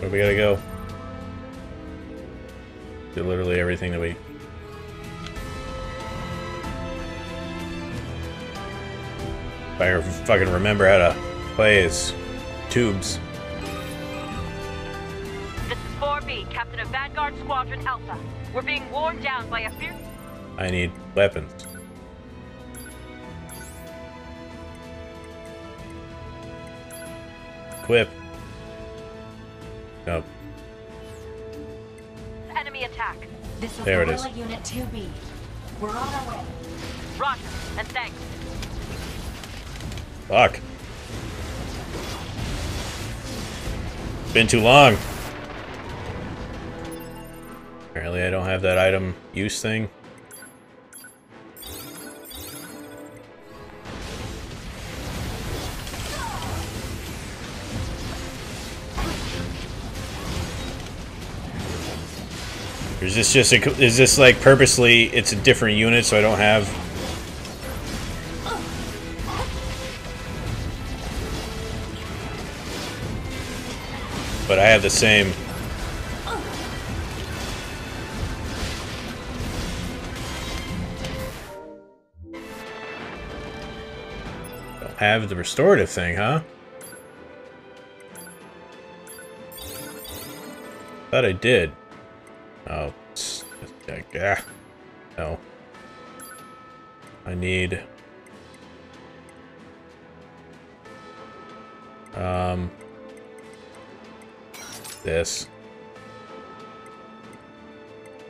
Where we gotta go? Do literally everything that we If I fucking remember how to play is tubes. This is 4B, Captain of Vanguard Squadron Alpha. We're being worn down by a fierce. I need weapons. Equip. Nope. This is There it is. Unit 2B. We're on our way. Roger, and thanks. Fuck. Been too long. Apparently I don't have that item use thing. Is this just a, is this like purposely it's a different unit so I don't have but I have the same Don't have the restorative thing, huh? Thought I did. Oh, yeah. No. I need. Um. This.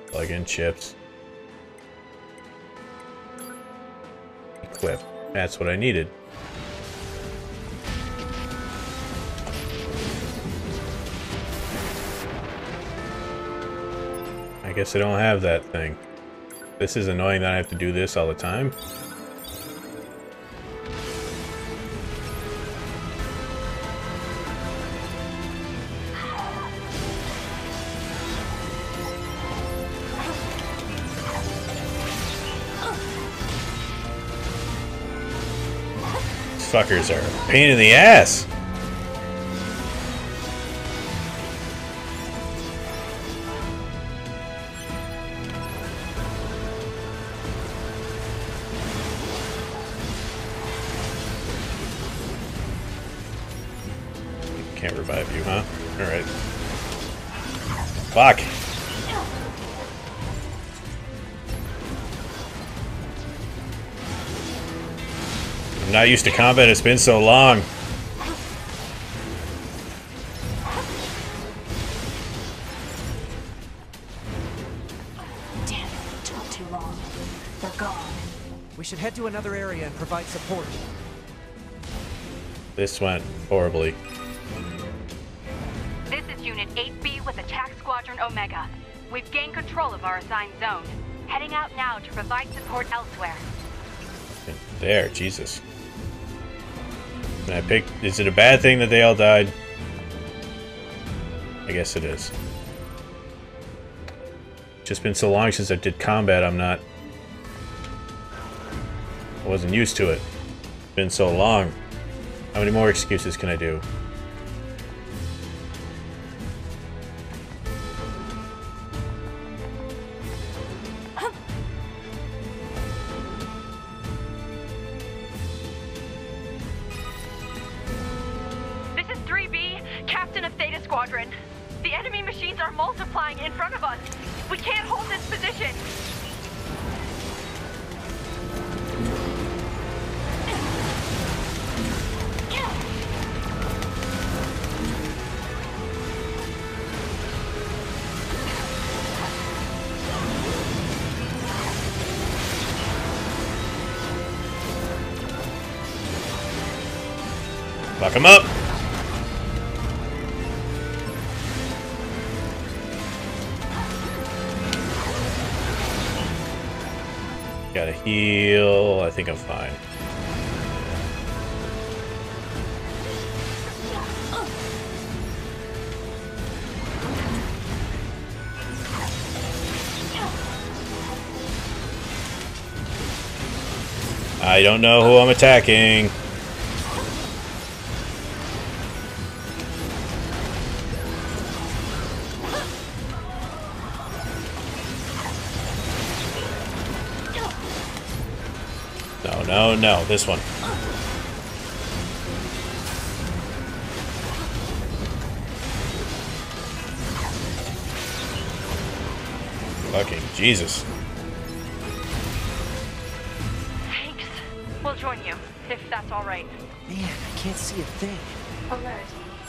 Plug in chips. Equip. That's what I needed. I guess I don't have that thing. This is annoying that I have to do this all the time. Fuckers are a pain in the ass. Not used to combat, it's been so long. Damn it, it took too long. They're gone. We should head to another area and provide support. This went horribly. This is Unit 8B with Attack Squadron Omega. We've gained control of our assigned zone. Heading out now to provide support elsewhere. There, Jesus. And I picked. Is it a bad thing that they all died? I guess it is. Just been so long since I did combat, I'm not. I wasn't used to it. Been so long. How many more excuses can I do? I don't know who I'm attacking. No, no, no, this one. Fucking Jesus. Can't see a thing. Alert.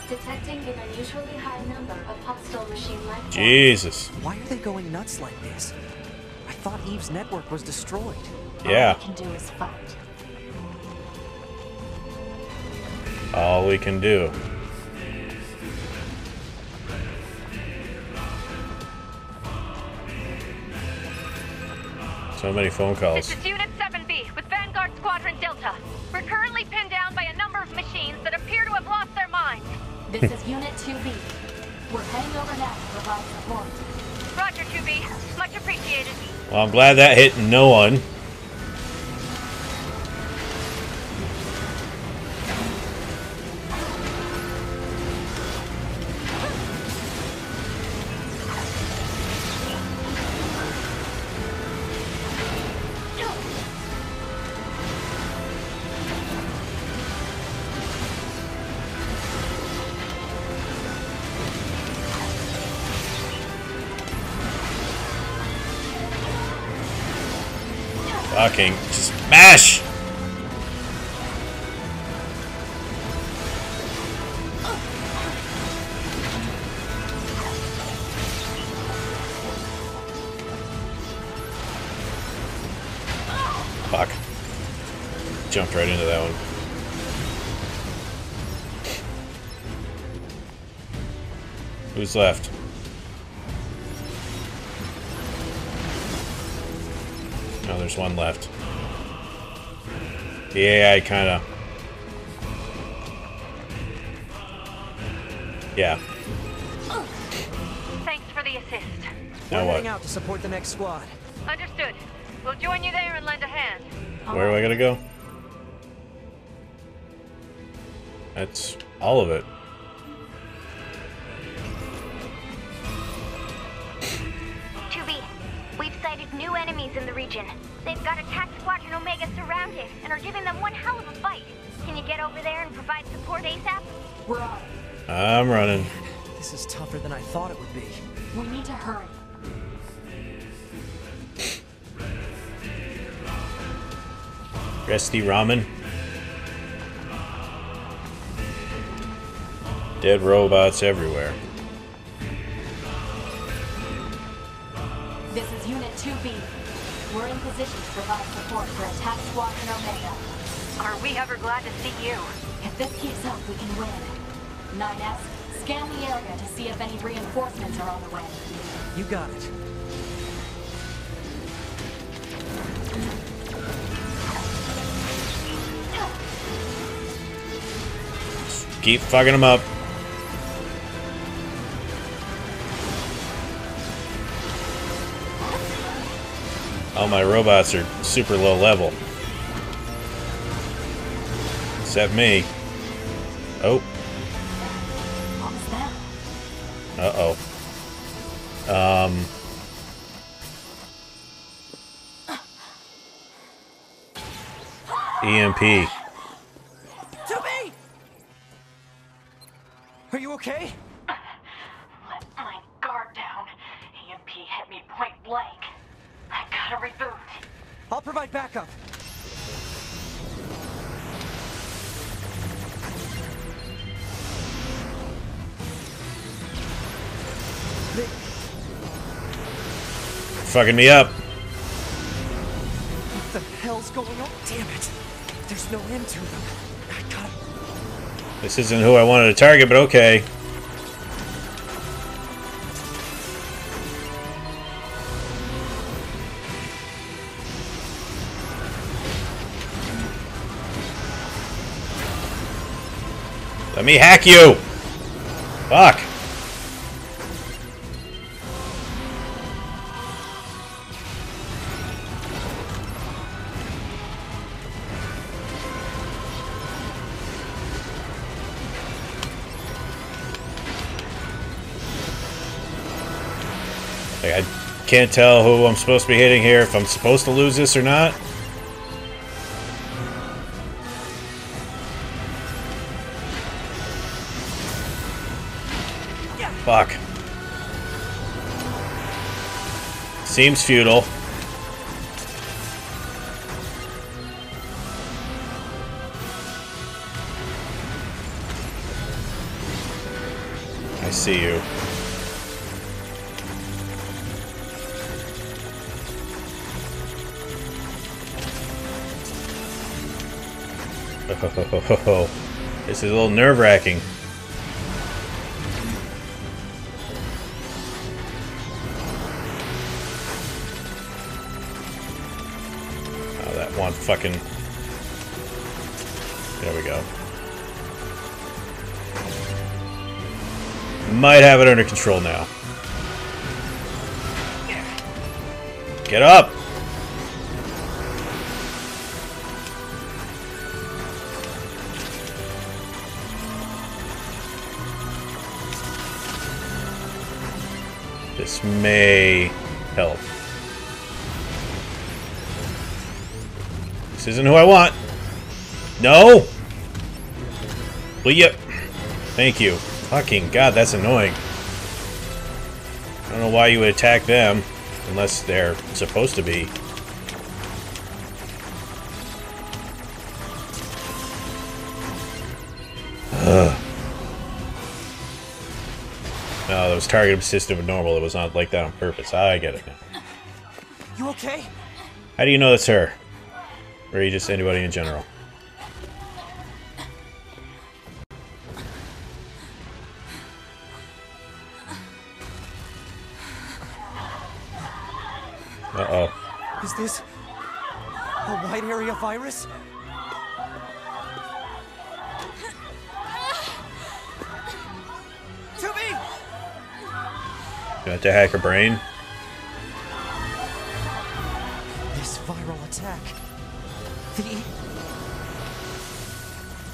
Detecting an unusually high number of hostile machine life forms. Jesus. Why are they going nuts like this? I thought Eve's network was destroyed. Yeah. All we can do is fight. All we can do. So many phone calls. This is Unit Roger, 2B. Much appreciated. Well, I'm glad that hit no one. Fucking smash! Fuck. Jumped right into that one. Who's left? One left. The AI kind of... Yeah. Thanks for the assist. Now We're what? heading out to support the next squad. Understood. We'll join you there and lend a hand. Where am I gonna go? That's all of it. Resty ramen. Dead robots everywhere. This is Unit 2B. We're in position to provide support for Attack Squadron Omega. Are we ever glad to see you? If this keeps up, we can win. 9S, scan the area to see if any reinforcements are on the way. You got it. Keep fucking them up. All my robots are super low level. Except me. Oh. Uh-oh. Um... EMP. Are you okay? Let my guard down. EMP hit me point blank. I gotta reboot. I'll provide backup. Fucking me up. What the hell's going on? Damn it. There's no end to them. This isn't who I wanted to target, but okay. Let me hack you! Fuck! Can't tell who I'm supposed to be hitting here, if I'm supposed to lose this or not. Fuck. Seems futile. I see you. this is a little nerve-wracking. Oh, that one fucking... There we go. Might have it under control now. Get up! May help. This isn't who I want. No! Well, you? Thank you. Fucking god, that's annoying. I don't know why you would attack them, unless they're supposed to be. Was target assisted with normal. It was not like that on purpose. Ah, I get it now. You okay? How do you know it's her? Or are you just anybody in general? Uh-oh. Is this a white area virus? To hack her brain? This viral attack. The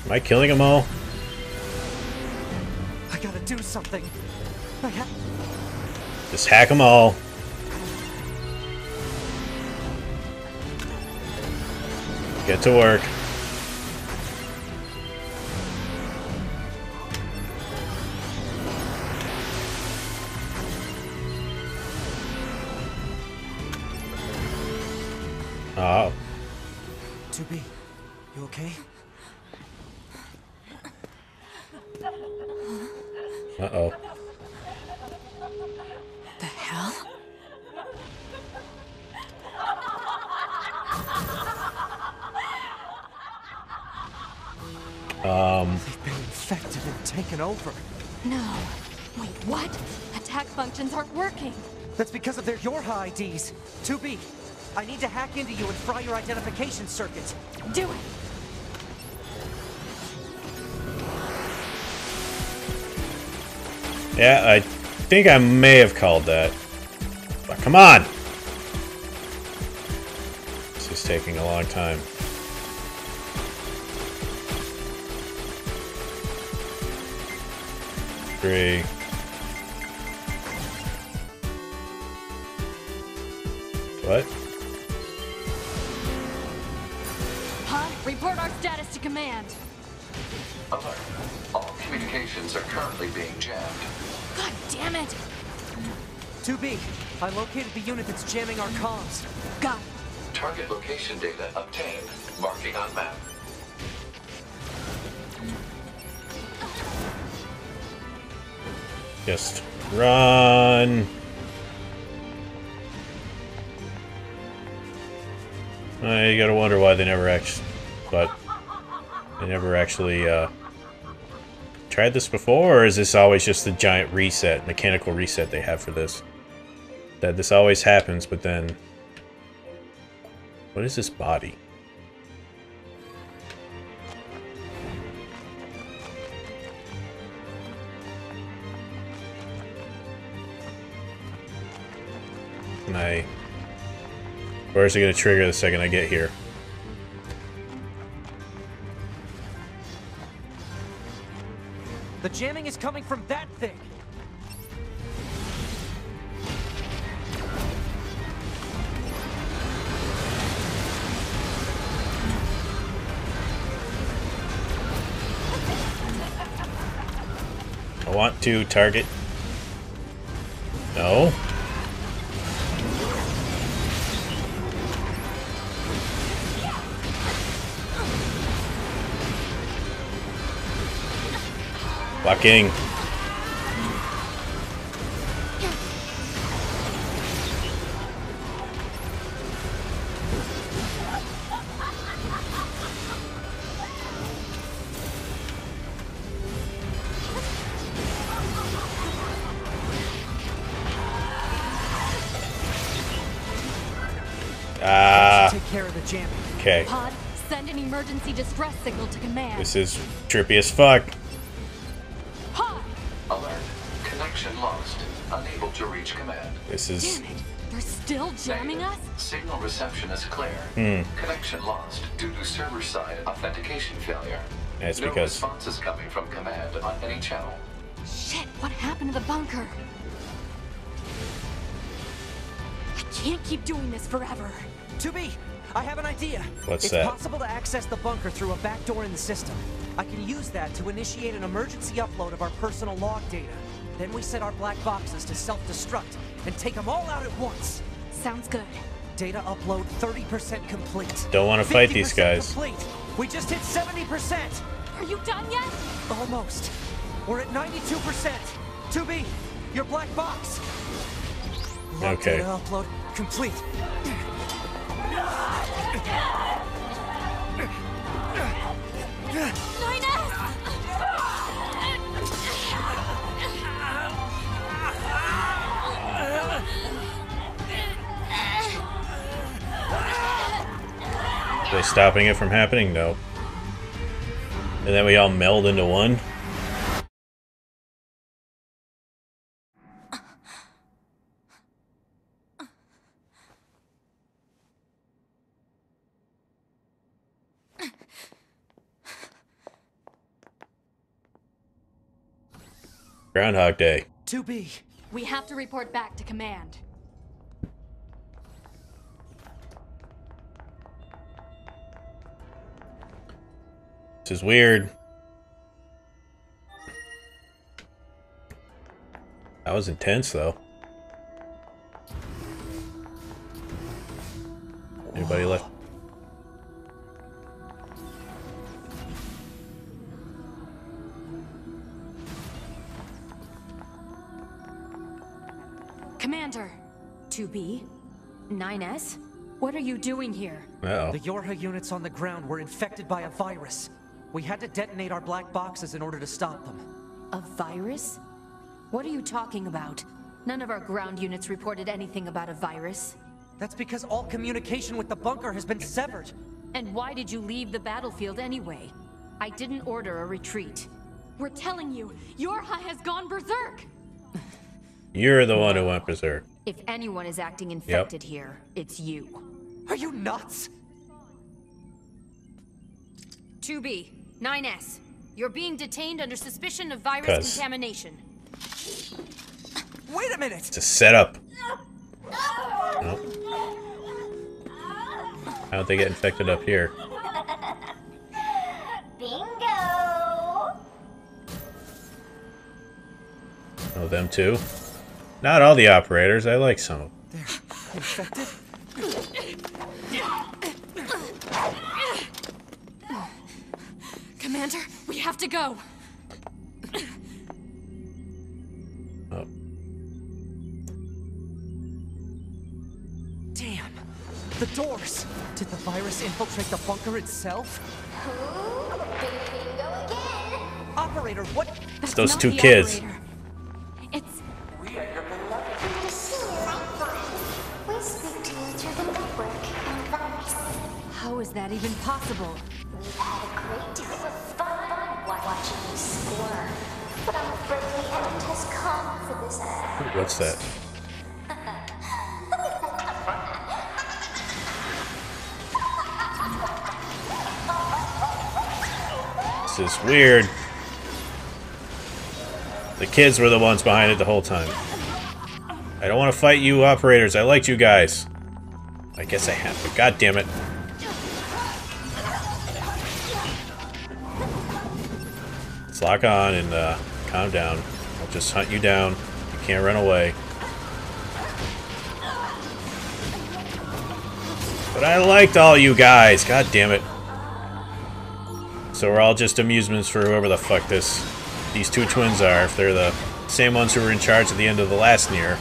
Am I killing them all? I gotta do something. I ha Just hack them all. Get to work. Taken over. No. Wait, what? Attack functions aren't working. That's because of their Yorha IDs. 2B, I need to hack into you and fry your identification circuit. Do it. yeah, I think I may have called that. But come on! This is taking a long time. Three. What? Huh? Report our status to command. Alert. All communications are currently being jammed. God damn it! 2B, I located the unit that's jamming our comms. Got Target location data never actually, but I never actually uh, tried this before, or is this always just the giant reset, mechanical reset they have for this? That this always happens, but then what is this body? Can I... Where is it going to trigger the second I get here? The jamming is coming from that thing! I want to target... No. Blocking. Ah. Take care of the jamming. Okay. Pod, send an emergency distress signal to command. This is trippy as fuck. This is They're still jamming us? Signal reception is clear. Hmm. Connection lost due to server-side authentication failure. That's no because- responses coming from command on any channel. Shit, what happened to the bunker? I can't keep doing this forever. 2B, I have an idea. What's it's that? possible to access the bunker through a back door in the system. I can use that to initiate an emergency upload of our personal log data. Then we set our black boxes to self-destruct and take them all out at once. Sounds good. Data upload 30% complete. Don't wanna fight these 50% guys. Complete. We just hit 70%. Are you done yet? Almost. We're at 92%. 2B, your black box. Log Okay. Data upload complete. Are they stopping it from happening? No. And then we all meld into one. Groundhog Day. 2B. We have to report back to command. Is weird. That was intense, though. Anybody left? Commander! 2B? 9S? What are you doing here? Uh-oh. The Yorha units on the ground were infected by a virus. We had to detonate our black boxes in order to stop them. A virus? What are you talking about? None of our ground units reported anything about a virus. That's because all communication with the bunker has been severed. And why did you leave the battlefield anyway? I didn't order a retreat. We're telling you, Yorha has gone berserk! You're the one who went berserk. If anyone is acting infected here, it's you. Are you nuts? 2B, 9S. You're being detained under suspicion of virus 'Cause- contamination. Wait a minute! It's a setup. Nope. How would they get infected up here? Bingo! Oh, them too? Not all the operators. I like some of them. Infected? Commander, we have to go! Oh. Damn! The doors! Did the virus infiltrate the bunker itself? Bingo again! Operator, what? It's those two kids. operator. It's To see you life. We speak to you through the network and virus. How is that even possible? What's that? This is weird. The kids were the ones behind it the whole time. I don't want to fight you operators. I liked you guys. I guess I have, but god damn it. Let's lock on and uh, calm down. I'll just hunt you down. Can't run away. But I liked all you guys. God damn it. So we're all just amusements for whoever the fuck this these two twins are. If they're the same ones who were in charge at the end of the last Nier.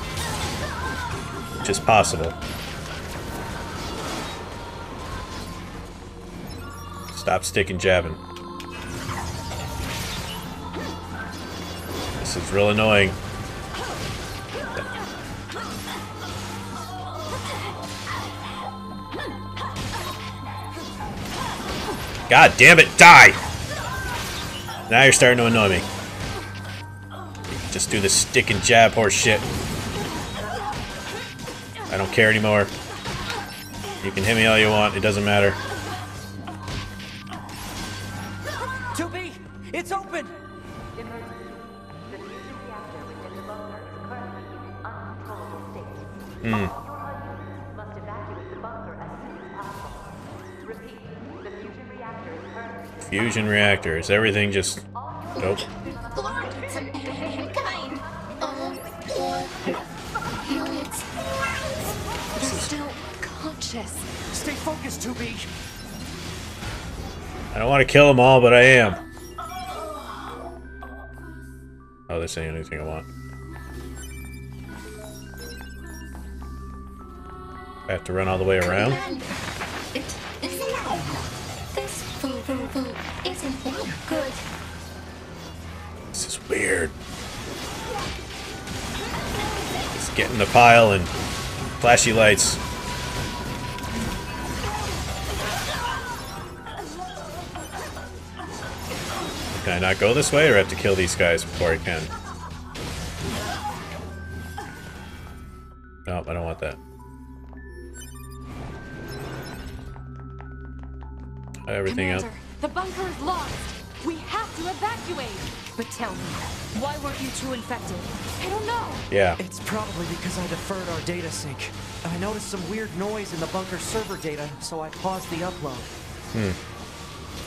Which is possible. Stop sticking jabbing. This is real annoying. God damn it, die! Now you're starting to annoy me. Just do the stick and jab horse shit. I don't care anymore. You can hit me all you want, it doesn't matter. Reactors. Everything just. Nope. Lord to mankind. All your units. They're still conscious. Stay focused, 2B. I don't want to kill them all, but I am. Oh, this ain't anything I want. I have to run all the way around? In the pile and flashy lights. Can I not go this way, or I have to kill these guys before I can? No, I don't want that. Everything else. The bunker is lost. We have to evacuate. But tell me, why weren't you two infected? I don't know. Yeah. It's probably because I deferred our data sync. I noticed some weird noise in the bunker server data, so I paused the upload. Hmm.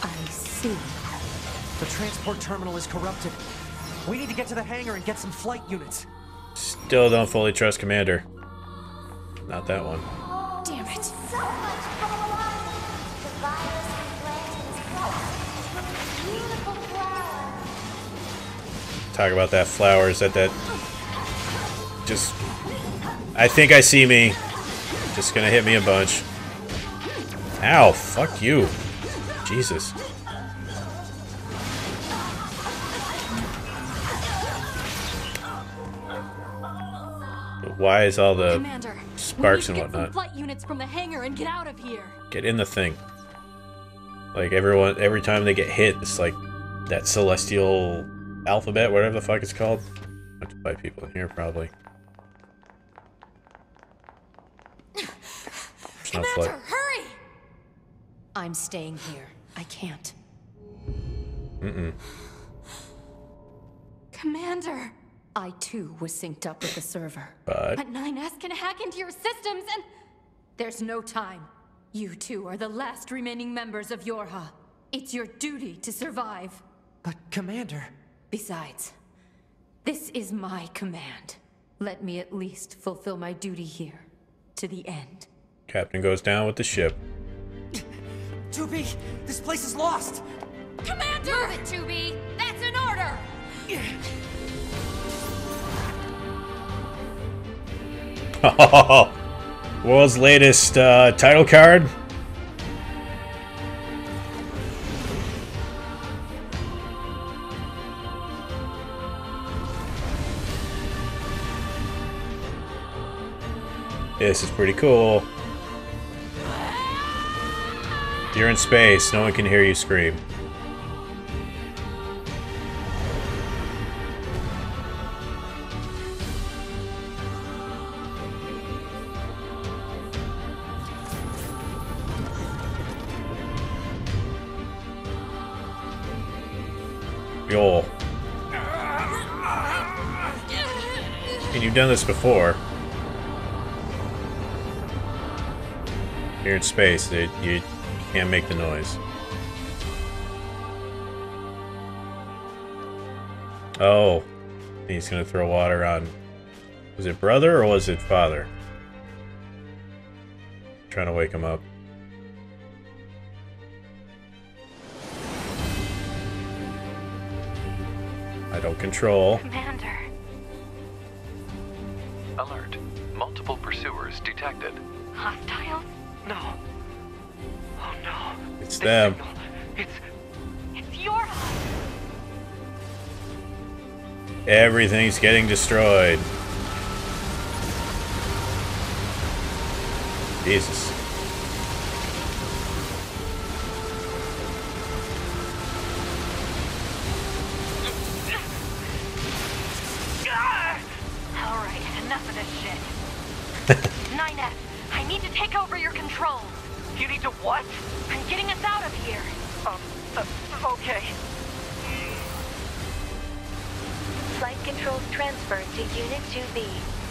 I see. The transport terminal is corrupted. We need to get to the hangar and get some flight units. Still don't fully trust Commander. Not that one. Damn it. Talk about that flower. Is that that? Just. I think I see me. Just gonna hit me a bunch. Ow! Fuck you. Jesus. Why is all the Commander, sparks and need to get some whatnot? flight units from the hangar and get out of here. Get in the thing. Like everyone, every time they get hit, it's like that celestial alphabet, whatever the fuck it's called. I have to fight people in here, probably. There's no flight. hurry! I'm staying here. I can't. Mm-mm. Commander. I too was synced up with the server. But But 9S can hack into your systems and. There's no time. You two are the last remaining members of Yorha. It's your duty to survive. But, Commander. Besides, this is my command. Let me at least fulfill my duty here. To the end. Captain goes down with the ship. 2B, this place is lost! Commander! Move it, 2B! That's an order! World's latest uh, title card. This is pretty cool. You're in space, no one can hear you scream. Yo. And you've done this before. You're in space, it, you can't make the noise. Oh. He's gonna throw water on. Was it brother or was it father? Trying to wake him up. I don't control. Commander. Alert. Multiple pursuers detected. Hostiles? No. Oh no. It's them. It's It's your Everything's getting destroyed. Jesus. To what? I'm getting us out of here. Um, uh, okay. Flight controls transferred to Unit 2B.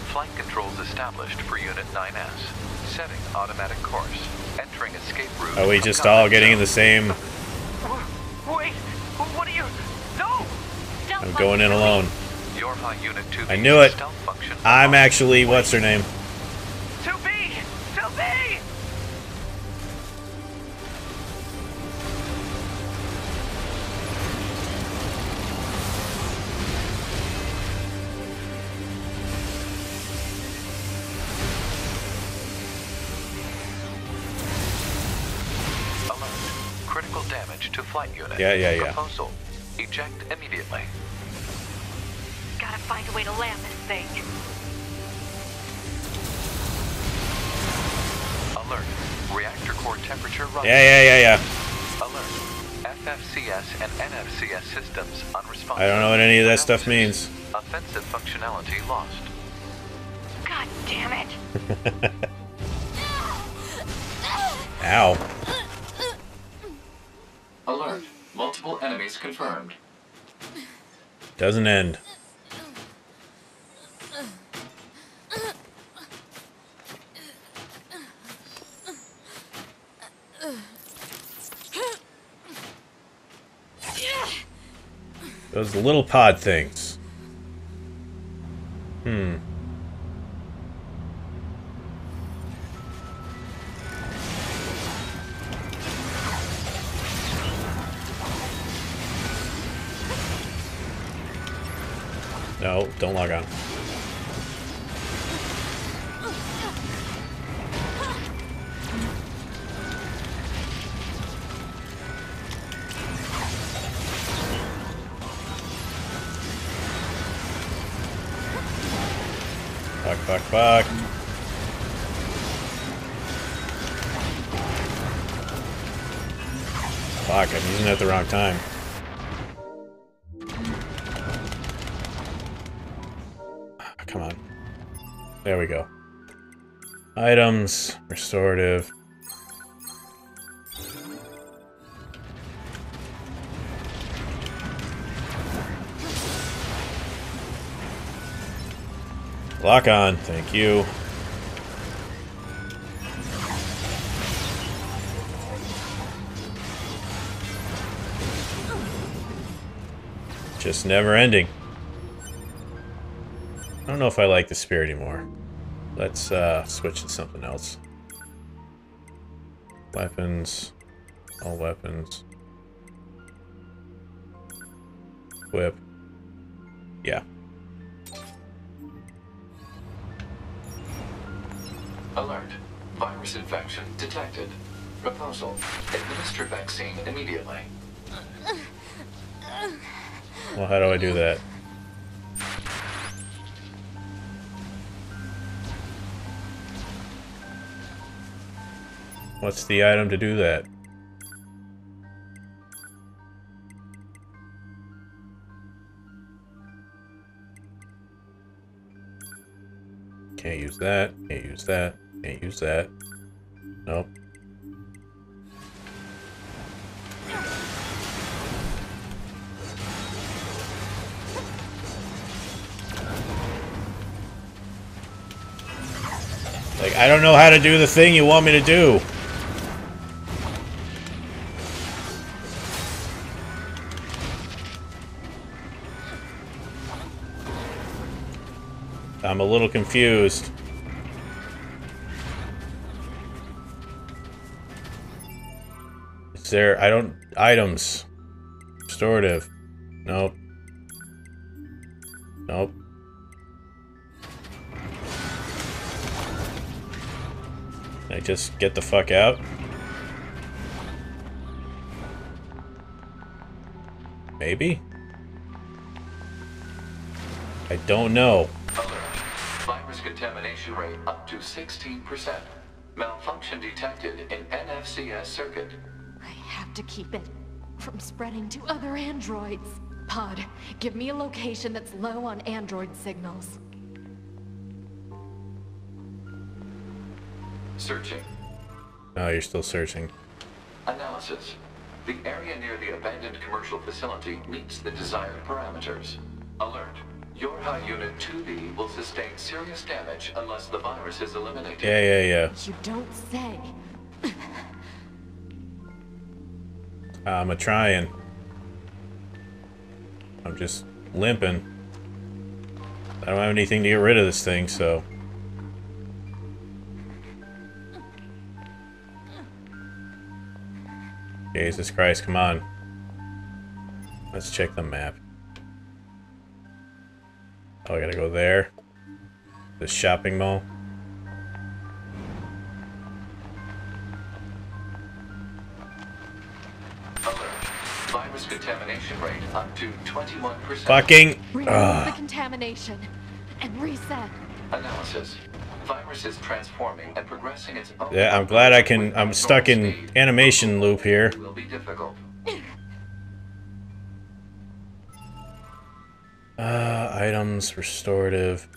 Flight controls established for Unit 9S. Setting automatic course. Entering escape route. Are we just all getting in the same? Wait, what are you? No! I'm going in alone. Yorha Unit 2B I knew it. I'm actually what's her name? 2B! 2B! Yeah, yeah, yeah. Proposal. Eject immediately. Gotta find a way to land this thing. Alert. Reactor core temperature rising. Yeah, yeah, yeah, yeah. Alert. FFCS and NFCS systems unresponsive. I don't know what any of that stuff means. Offensive functionality lost. God damn it. Ow. Alert. Enemies confirmed. Doesn't end. Those little pod things. Hmm. Don't log on. Fuck, fuck, fuck. Fuck, I'm using it at the wrong time. There we go. Items, restorative. Lock on, thank you. Just never ending. I don't know if I like the spear anymore. Let's uh, switch to something else. Weapons. All weapons. Whip. Yeah. Alert. Virus infection detected. Proposal. Administer vaccine immediately. Well, how do I do that? What's the item to do that? Can't use that. Can't use that. Can't use that. Nope. Like, I don't know how to do the thing you want me to do. I'm a little confused. Is there... I don't... Items. Restorative. Nope. Nope. Can I just get the fuck out? Maybe? I don't know. Alert. Virus contamination rate up to 16%. Malfunction detected in NFCS circuit. I have to keep it from spreading to other androids. Pod, give me a location that's low on android signals. Searching. Oh, you're still searching. Analysis. The area near the abandoned commercial facility meets the desired parameters. Alert. Yorha unit 2B will sustain serious damage unless the virus is eliminated. Yeah, yeah, yeah. You don't say. I'm a trying. I'm just limping. I don't have anything to get rid of this thing, so. Jesus Christ, come on. Let's check the map. Oh, I gotta go there. The shopping mall. Virus contamination rate up to 21%. Fucking. Remove Ugh. the contamination and reset. Analysis. Virus is transforming and progressing its own. Yeah, I'm glad I can. I'm stuck in animation loop here. Will be difficult. Uh, items, restorative.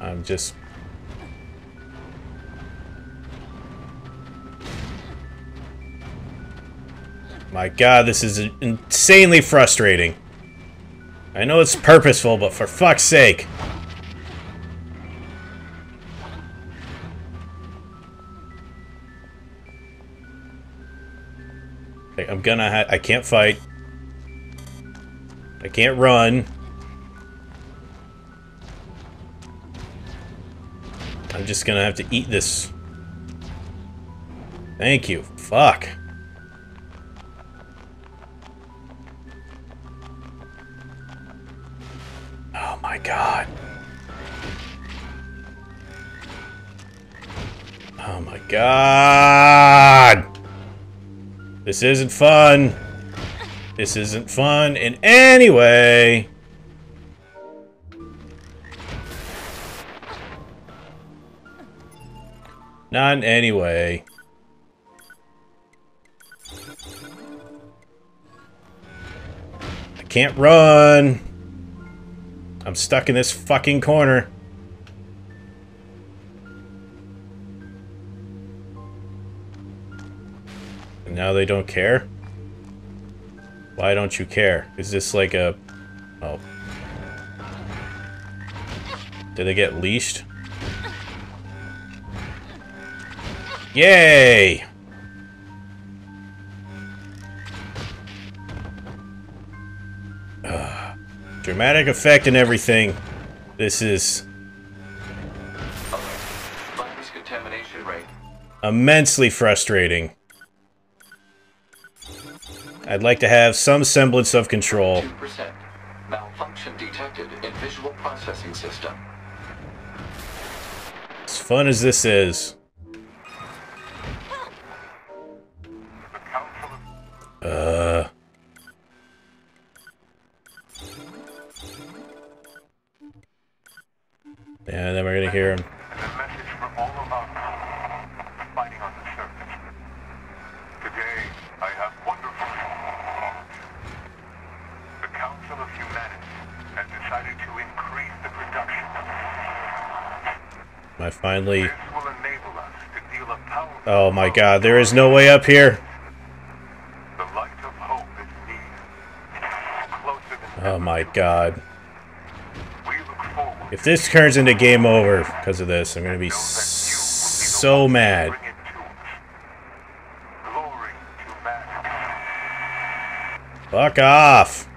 I'm just. My god, this is insanely frustrating. I know it's purposeful, but for fuck's sake. I'm gonna I can't fight. I can't run. I'm just gonna have to eat this. Thank you. Fuck. Oh my god. Oh my god. This isn't fun. This isn't fun in any way. Not in any way. I can't run. I'm stuck in this fucking corner. Now they don't care? Why don't you care? Is this like a... Oh. Did they get leashed? Yay! Ugh. Dramatic effect and everything. This is Virus contamination rate. immensely frustrating. I'd like to have some semblance of control. 2%. Malfunction detected in visual processing system. As fun as this is. Uh. And then we're gonna hear him. Today, I have wonderful news. The Council of Humanity has decided to increase the production. I finally. This will enable us to deal a powerful Oh my god, there is no way up here. The light of hope is near. Closer than Oh my god. If this turns into game over because of this, I'm gonna be so mad. Fuck off!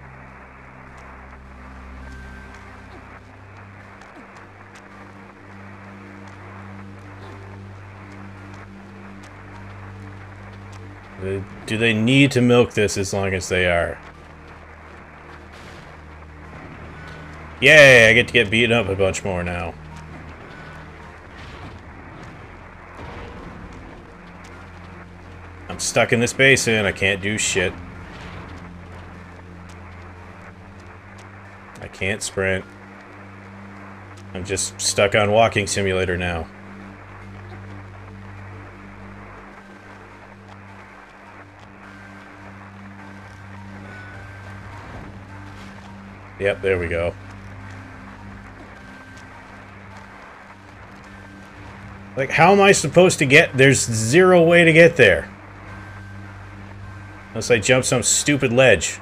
Do they need to milk this as long as they are? Yay, I get to get beaten up a bunch more now. I'm stuck in this basin, I can't do shit. I can't sprint. I'm just stuck on walking simulator now. Yep, there we go. Like, how am I supposed to get... There's zero way to get there. Unless I jump some stupid ledge.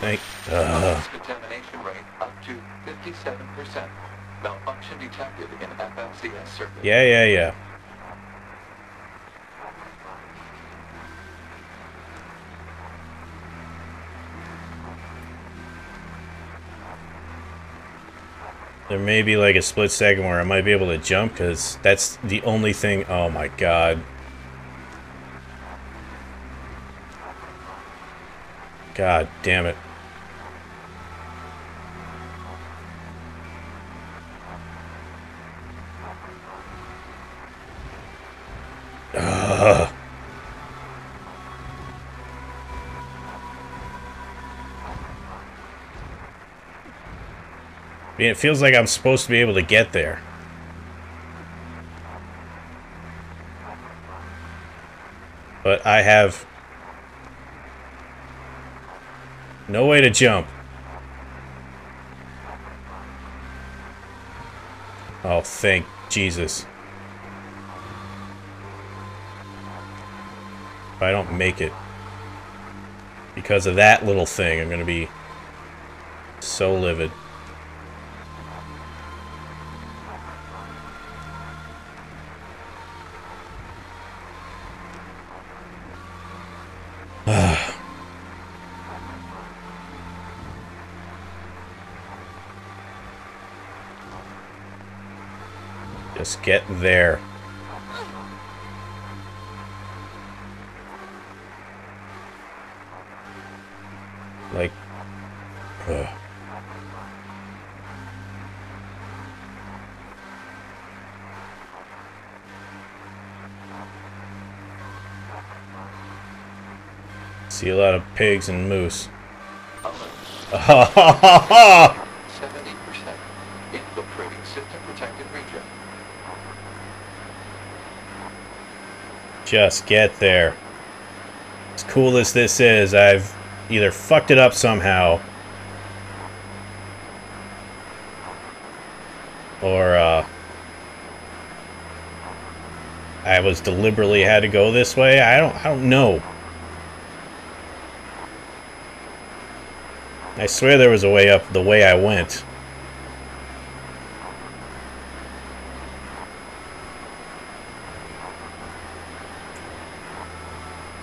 Thank... Uh. Contamination rate up to 57%. Malfunction detected in circuit. Yeah, yeah, yeah. There may be like a split second where I might be able to jump because that's the only thing. Oh my god. God damn it. Mean, it feels like I'm supposed to be able to get there. But I have no way to jump. Oh, thank Jesus. If I don't make it because of that little thing, I'm going to be so livid. Just get there. Like, ugh. See a lot of pigs and moose. Just get there. As cool as this is, I've either fucked it up somehow. Or, uh... I was deliberately had to go this way. I don't, I don't know. I swear there was a way up the way I went.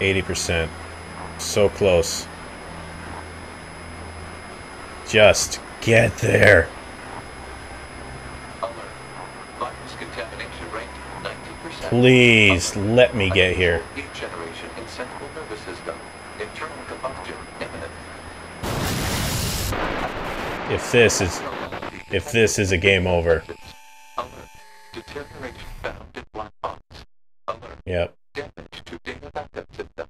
Eighty percent. So close. Just get there. Virus contamination rate 90%. Please let me get here. If this is if this is a game over. Yep. Damage to data backup system.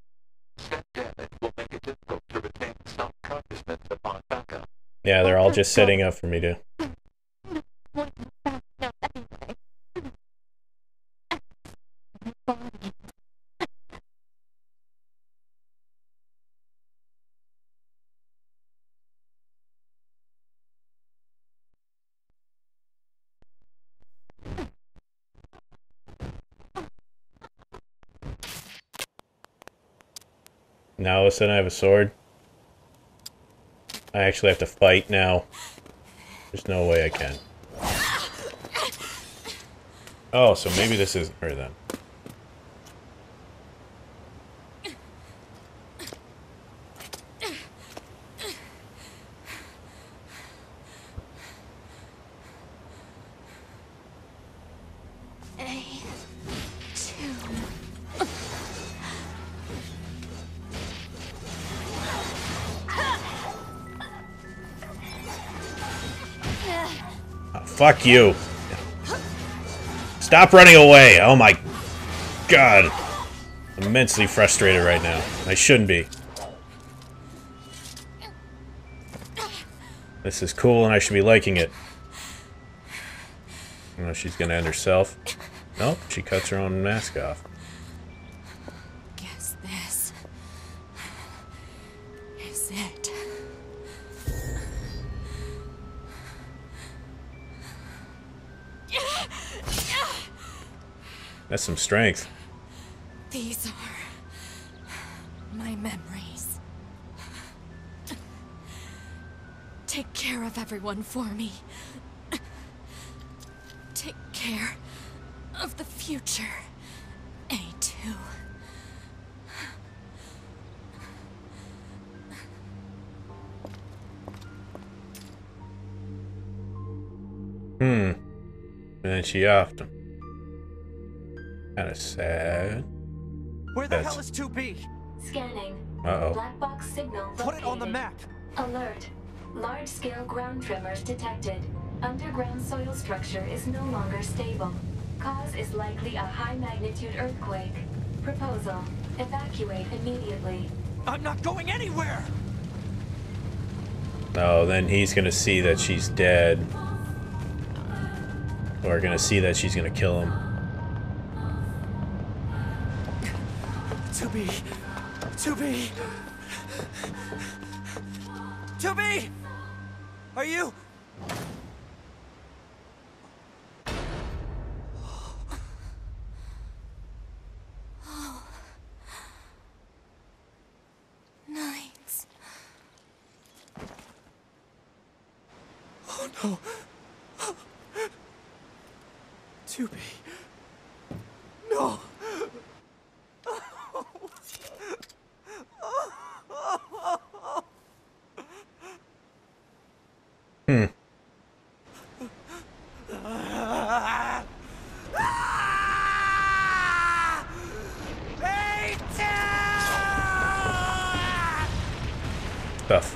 Step damage will make it difficult to retain self-consciousness upon backup. Yeah, they're all just setting up for me to. Now all of a sudden I have a sword. I actually have to fight now. There's no way I can. Oh, so maybe this isn't her then. Fuck you. Stop running away. Oh my god. I'm immensely frustrated right now. I shouldn't be. This is cool and I should be liking it. She's gonna end herself. Nope, she cuts her own mask off. That's some strength. These are my memories. Take care of everyone for me. Take care of the future, A2. Hmm. And then she offed him. Kinda sad. Where the That's- hell is 2B? Scanning. Uh-oh. Black box signal Put it on the map. Alert. Large-scale ground tremors detected. Underground soil structure is no longer stable. Cause is likely a high-magnitude earthquake. Proposal. Evacuate immediately. I'm not going anywhere! Oh, then he's gonna see that she's dead. Or gonna see that she's gonna kill him. movie.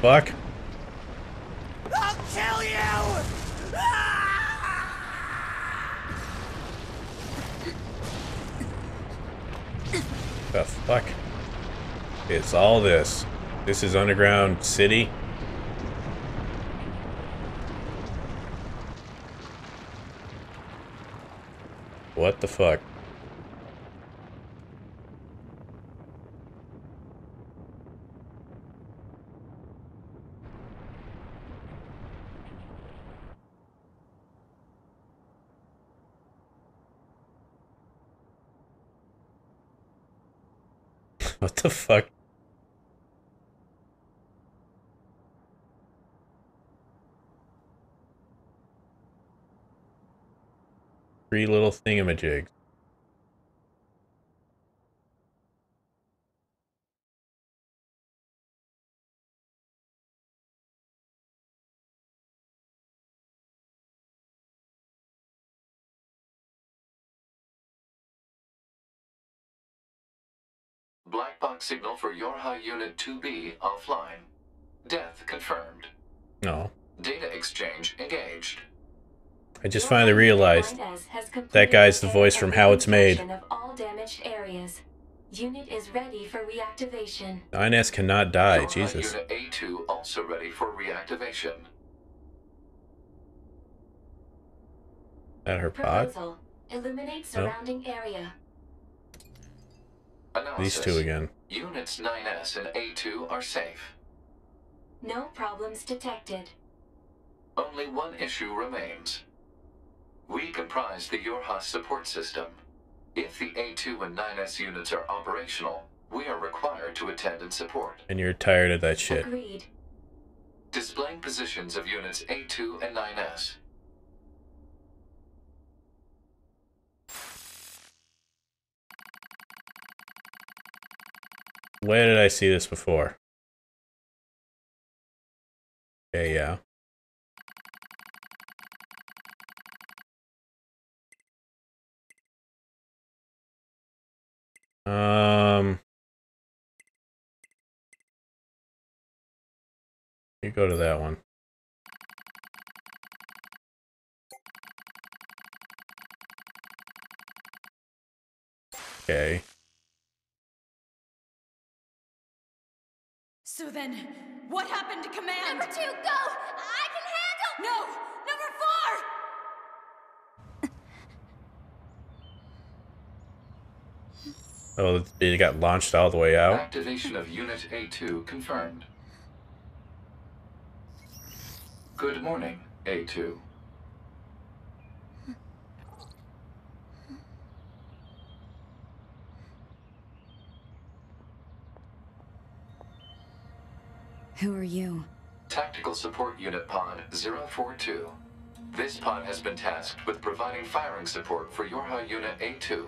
Fuck? I'll kill you! The fuck? It's all this. This is Underground City? What the fuck? what the fuck? Three little thingamajigs. Black signal for Yorha Unit 2B offline. Death confirmed. No. Data exchange engaged. I just finally realized that guy's the voice from How It's Made. Of all damaged areas. Unit is ready for reactivation. 9S cannot die, Yorha Jesus. Unit A2 also ready for reactivation. That her pod? Proposal. Illuminate surrounding area. Analysis. These two again. Units 9S and A2 are safe. No problems detected. Only one issue remains. We comprise the Yorha support system. If the A2 and 9S units are operational, we are required to attend and support. And you're tired of that shit. Agreed. Displaying positions of units A2 and 9S. Where did I see this before? Okay, yeah. Um, you go to that one. Okay. So then, what happened to command? Number two, go! I can handle- No! Number four! Oh, it got launched all the way out. Activation of Unit A2 confirmed. Good morning, A2. Who are you? Tactical Support Unit Pod 042. This pod has been tasked with providing firing support for Yorha Unit A2.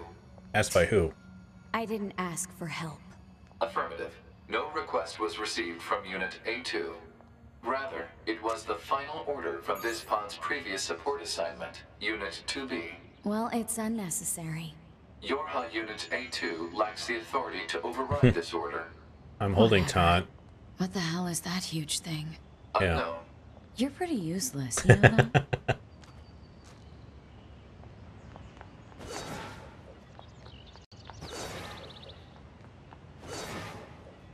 Asked by who? I didn't ask for help. Affirmative. No request was received from Unit A2. Rather, it was the final order from this pod's previous support assignment, Unit 2B. Well, it's unnecessary. Yorha Unit A2 lacks the authority to override hmm. this order. I'm holding taunt. What the hell is that huge thing? Oh, yeah. You're pretty useless, you know?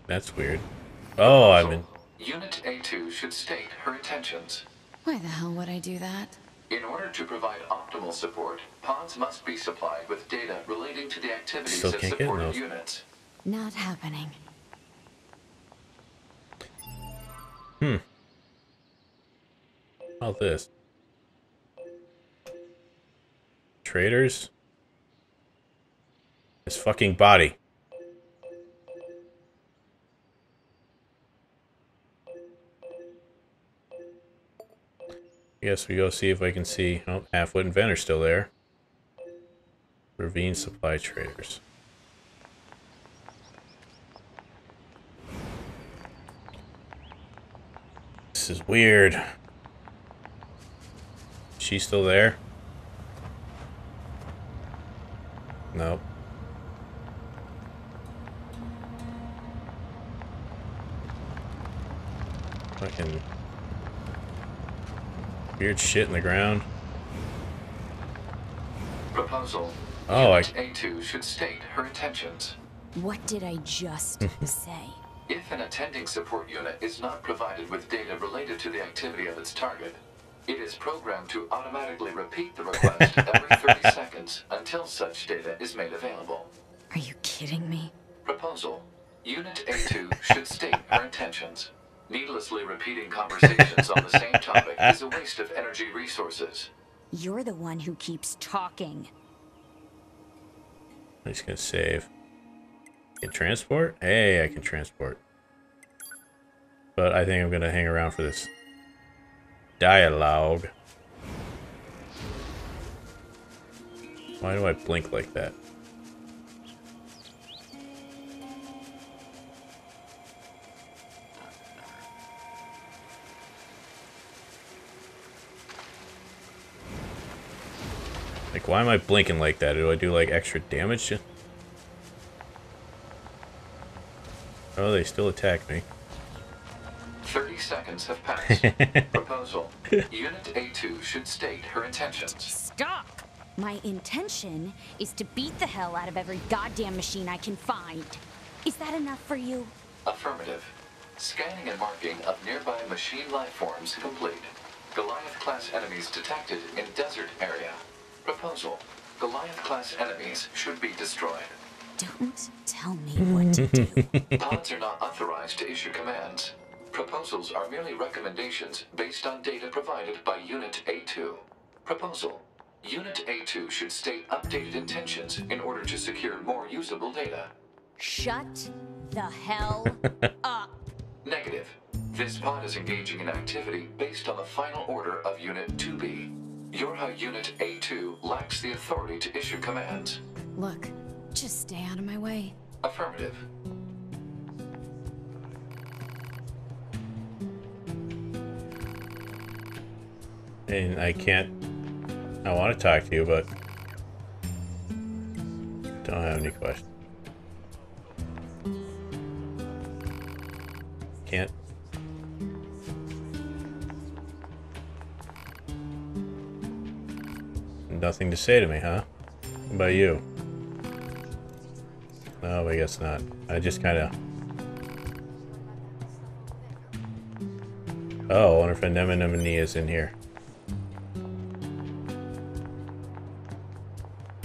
That's weird. Oh, I'm in. Unit A2 should state her intentions. Why the hell would I do that? In order to provide optimal support, pods must be supplied with data relating to the activities Still of can't supported units. Not happening. Hmm. About this. Traders. His fucking body. I Guess we go see if I can see. Oh, Halfwood and Venner's still there. Ravine Supply Traders. This is weird. She's still there? Nope. Fucking weird shit in the ground. Proposal. Oh, I- Unit A2 should state her intentions. What did I just say? If an attending support unit is not provided with data related to the activity of its target, it is programmed to automatically repeat the request every 30 seconds until such data is made available. Are you kidding me? Proposal. Unit A2 should state her intentions. Needlessly repeating conversations on the same topic is a waste of energy resources. You're the one who keeps talking. I'm just gonna save. Can transport? Hey, I can transport. But I think I'm gonna hang around for this dialogue. Why do I blink like that? Like, why am I blinking like that? Do I do, like, extra damage? to- Oh, they still attack me. 30 seconds have passed. Proposal. Unit A2 should state her intentions. Stop! My intention is to beat the hell out of every goddamn machine I can find. Is that enough for you? Affirmative. Scanning and marking of nearby machine life forms complete. Goliath-class enemies detected in desert area. Proposal. Goliath-class enemies should be destroyed. Don't tell me what to do. Pods are not authorized to issue commands. Proposals are merely recommendations based on data provided by Unit A2. Proposal. Unit A2 should state updated intentions in order to secure more usable data. Shut the hell up. Negative. This pod is engaging in activity based on the final order of Unit 2B. Yorha Unit A2 lacks the authority to issue commands. Look, just stay out of my way. Affirmative. And I can't... I want to talk to you, but... Don't have any questions. Can't. Nothing to say to me, huh? What about you? No, I guess not. I just kind of... Oh, I wonder if Anemone is in here.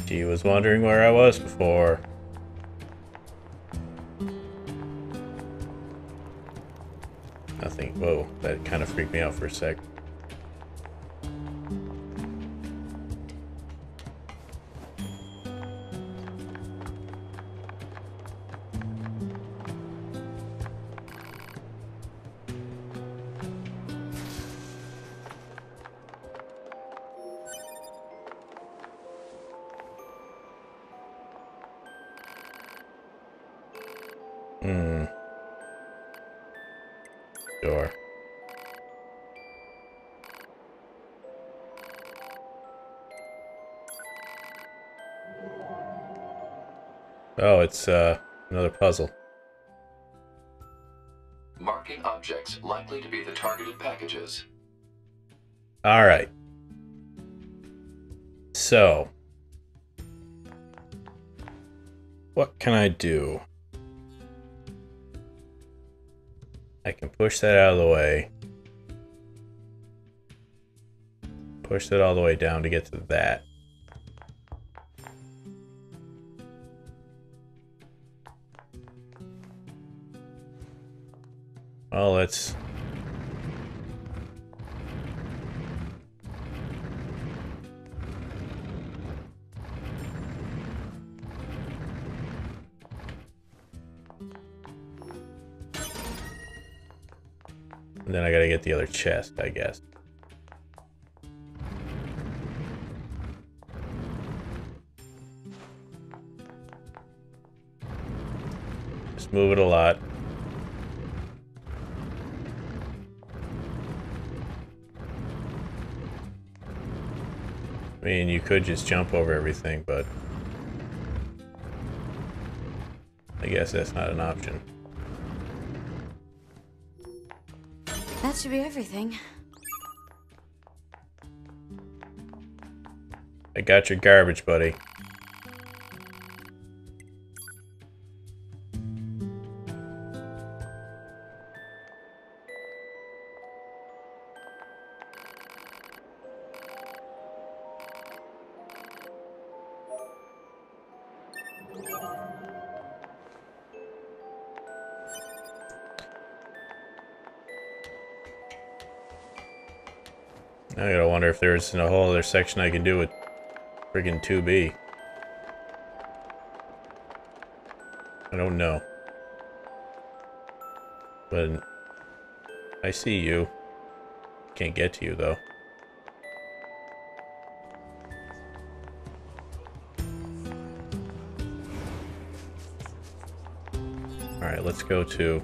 She was wondering where I was before. Nothing. Whoa, that kind of freaked me out for a sec. It's uh, another puzzle. Marking objects likely to be the targeted packages. All right. So, what can I do? I can push that out of the way. Push that all the way down to get to that. Well, let's... And then I gotta get the other chest, I guess. Just move it a lot. Mean, you could just jump over everything, but... I guess that's not an option. That should be everything. I got your garbage, buddy. There's a whole other section I can do with friggin' 2B. I don't know. But I see you. Can't get to you though. Alright, let's go to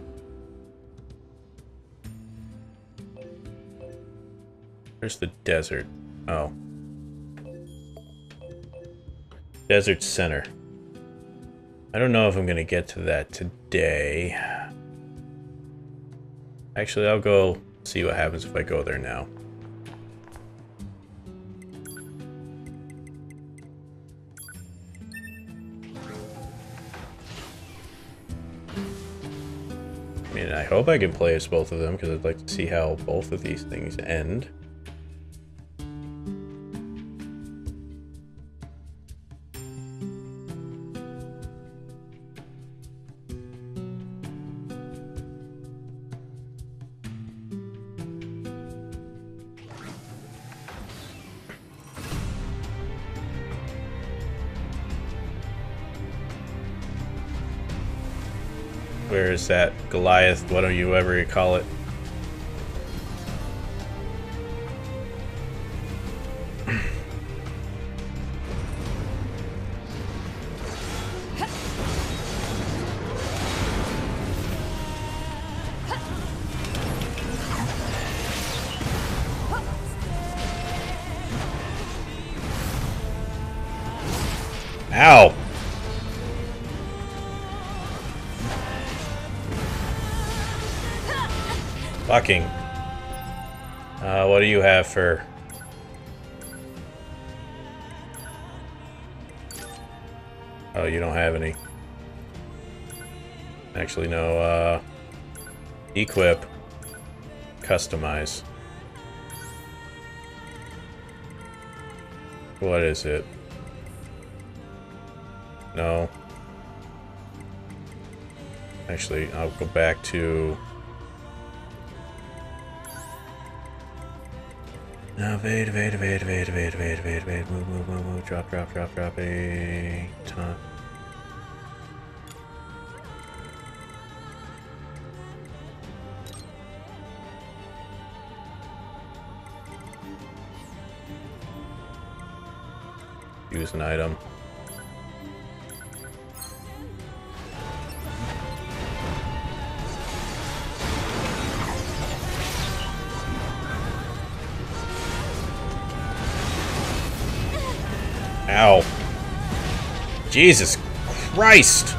Where's the desert? Oh. Desert Center. I don't know if I'm going to get to that today. Actually, I'll go see what happens if I go there now. I mean, I hope I can play as both of them because I'd like to see how both of these things end. That Goliath? What do you ever call it? Oh, you don't have any. Actually, no, uh... Equip. Customize. What is it? No. Actually, I'll go back to... No, evade, evade, evade, evade, evade, evade, evade, evade, move, move, move, move, drop, drop, drop, drop, a ton. Use an item. Jesus Christ!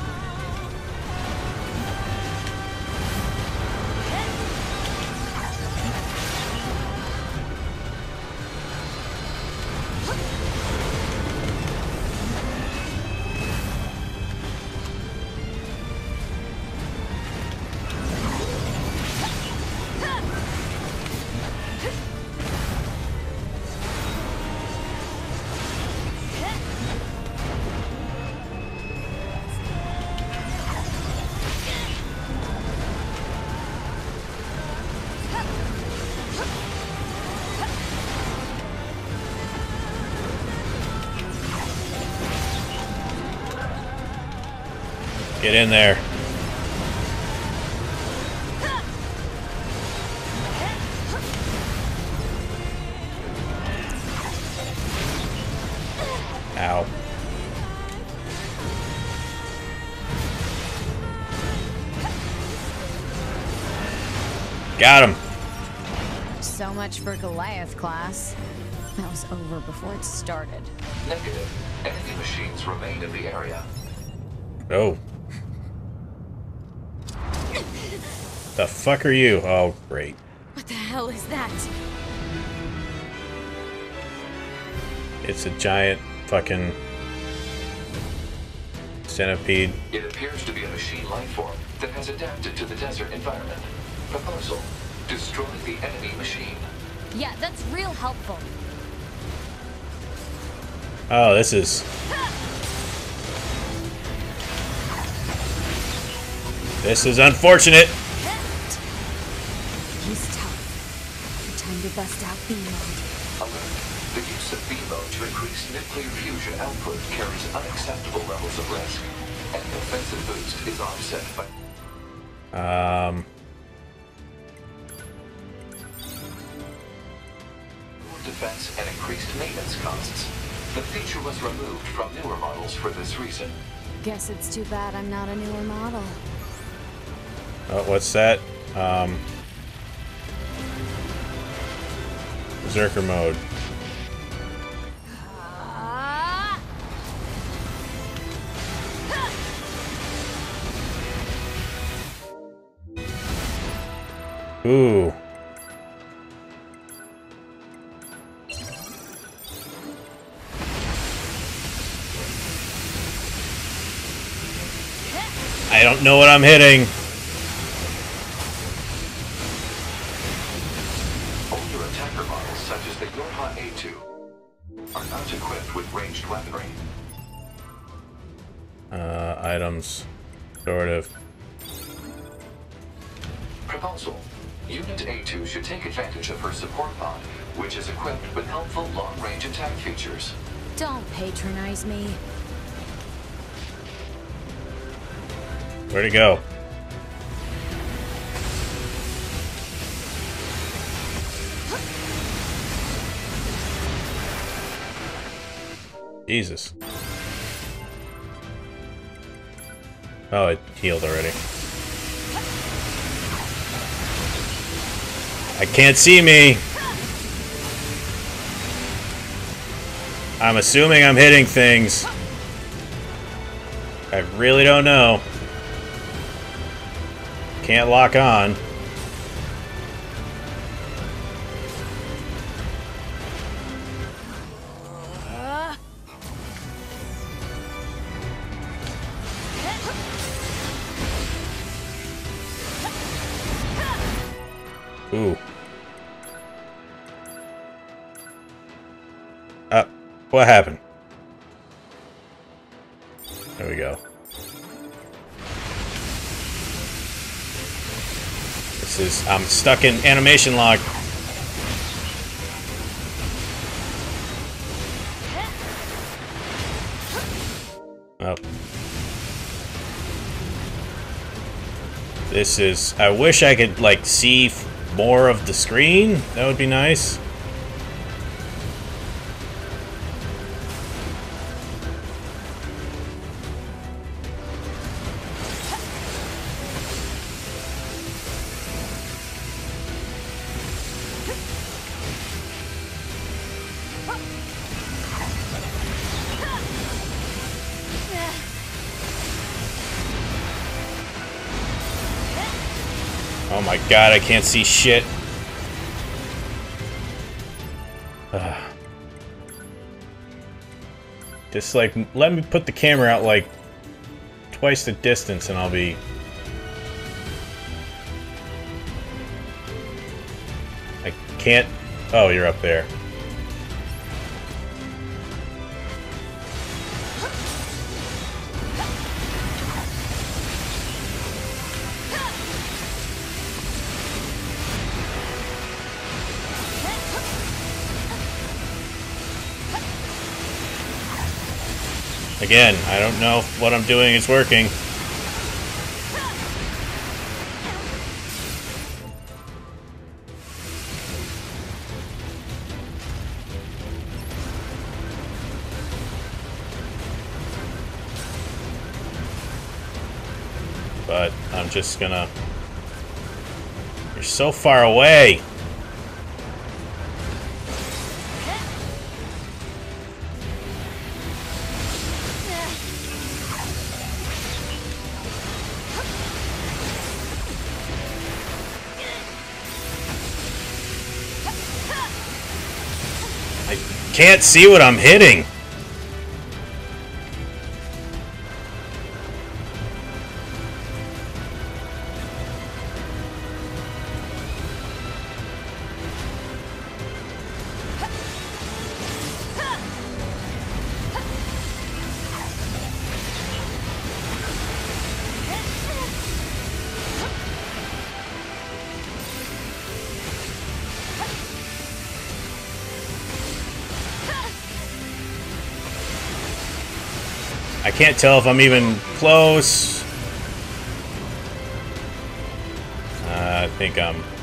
Much for Goliath class. That was over before it started. Negative. Enemy machines remain in the area. Oh. The fuck are you? Oh, great. What the hell is that? It's a giant fucking centipede. It appears to be a machine life form that has adapted to the desert environment. Proposal. Destroy the enemy machine. Yeah, that's real helpful. Oh, this is... This is unfortunate. He's tough. Time to bust out B mode. Alert. The use of B mode to increase nuclear fusion output carries unacceptable levels of risk. Any offensive boost is offset by Um... was removed from newer models for this reason. Guess it's too bad I'm not a newer model. Oh, what's that? Um... Berserker mode. Know what I'm hitting. Older attacker models such as the Yorha A2 are not equipped with ranged weaponry. Uh, items. Sort of. Proposal. Unit A2 should take advantage of her support pod, which is equipped with helpful long-range attack features. Don't patronize me. Where'd it go? Jesus. Oh, it healed already. I can't see me. I'm assuming I'm hitting things. I really don't know. Can't lock on. Ooh. Uh, what happened? Stuck in animation log. Oh. This is... I wish I could, like, see more of the screen. That would be nice. God, I can't see shit. Ugh. Just like, let me put the camera out like twice the distance and I'll be... I can't... Oh, you're up there. Again, I don't know if what I'm doing is working. But I'm just gonna... You're so far away! Can't see what I'm hitting. Can't tell if I'm even close. Uh, I think I'm...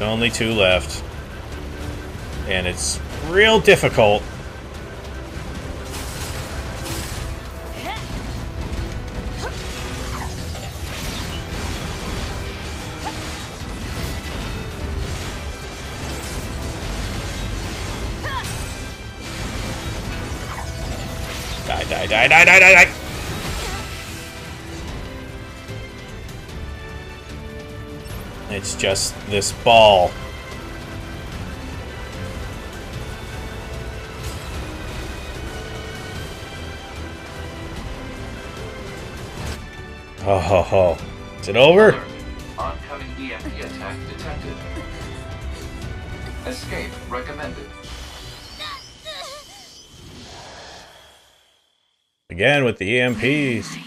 Only two left. And it's real difficult. Die, die, die, die, die, die, die! It's just this ball. Oh, ho, ho. Is it over? Oncoming EMP attack detected. Escape recommended. Again with the EMPs.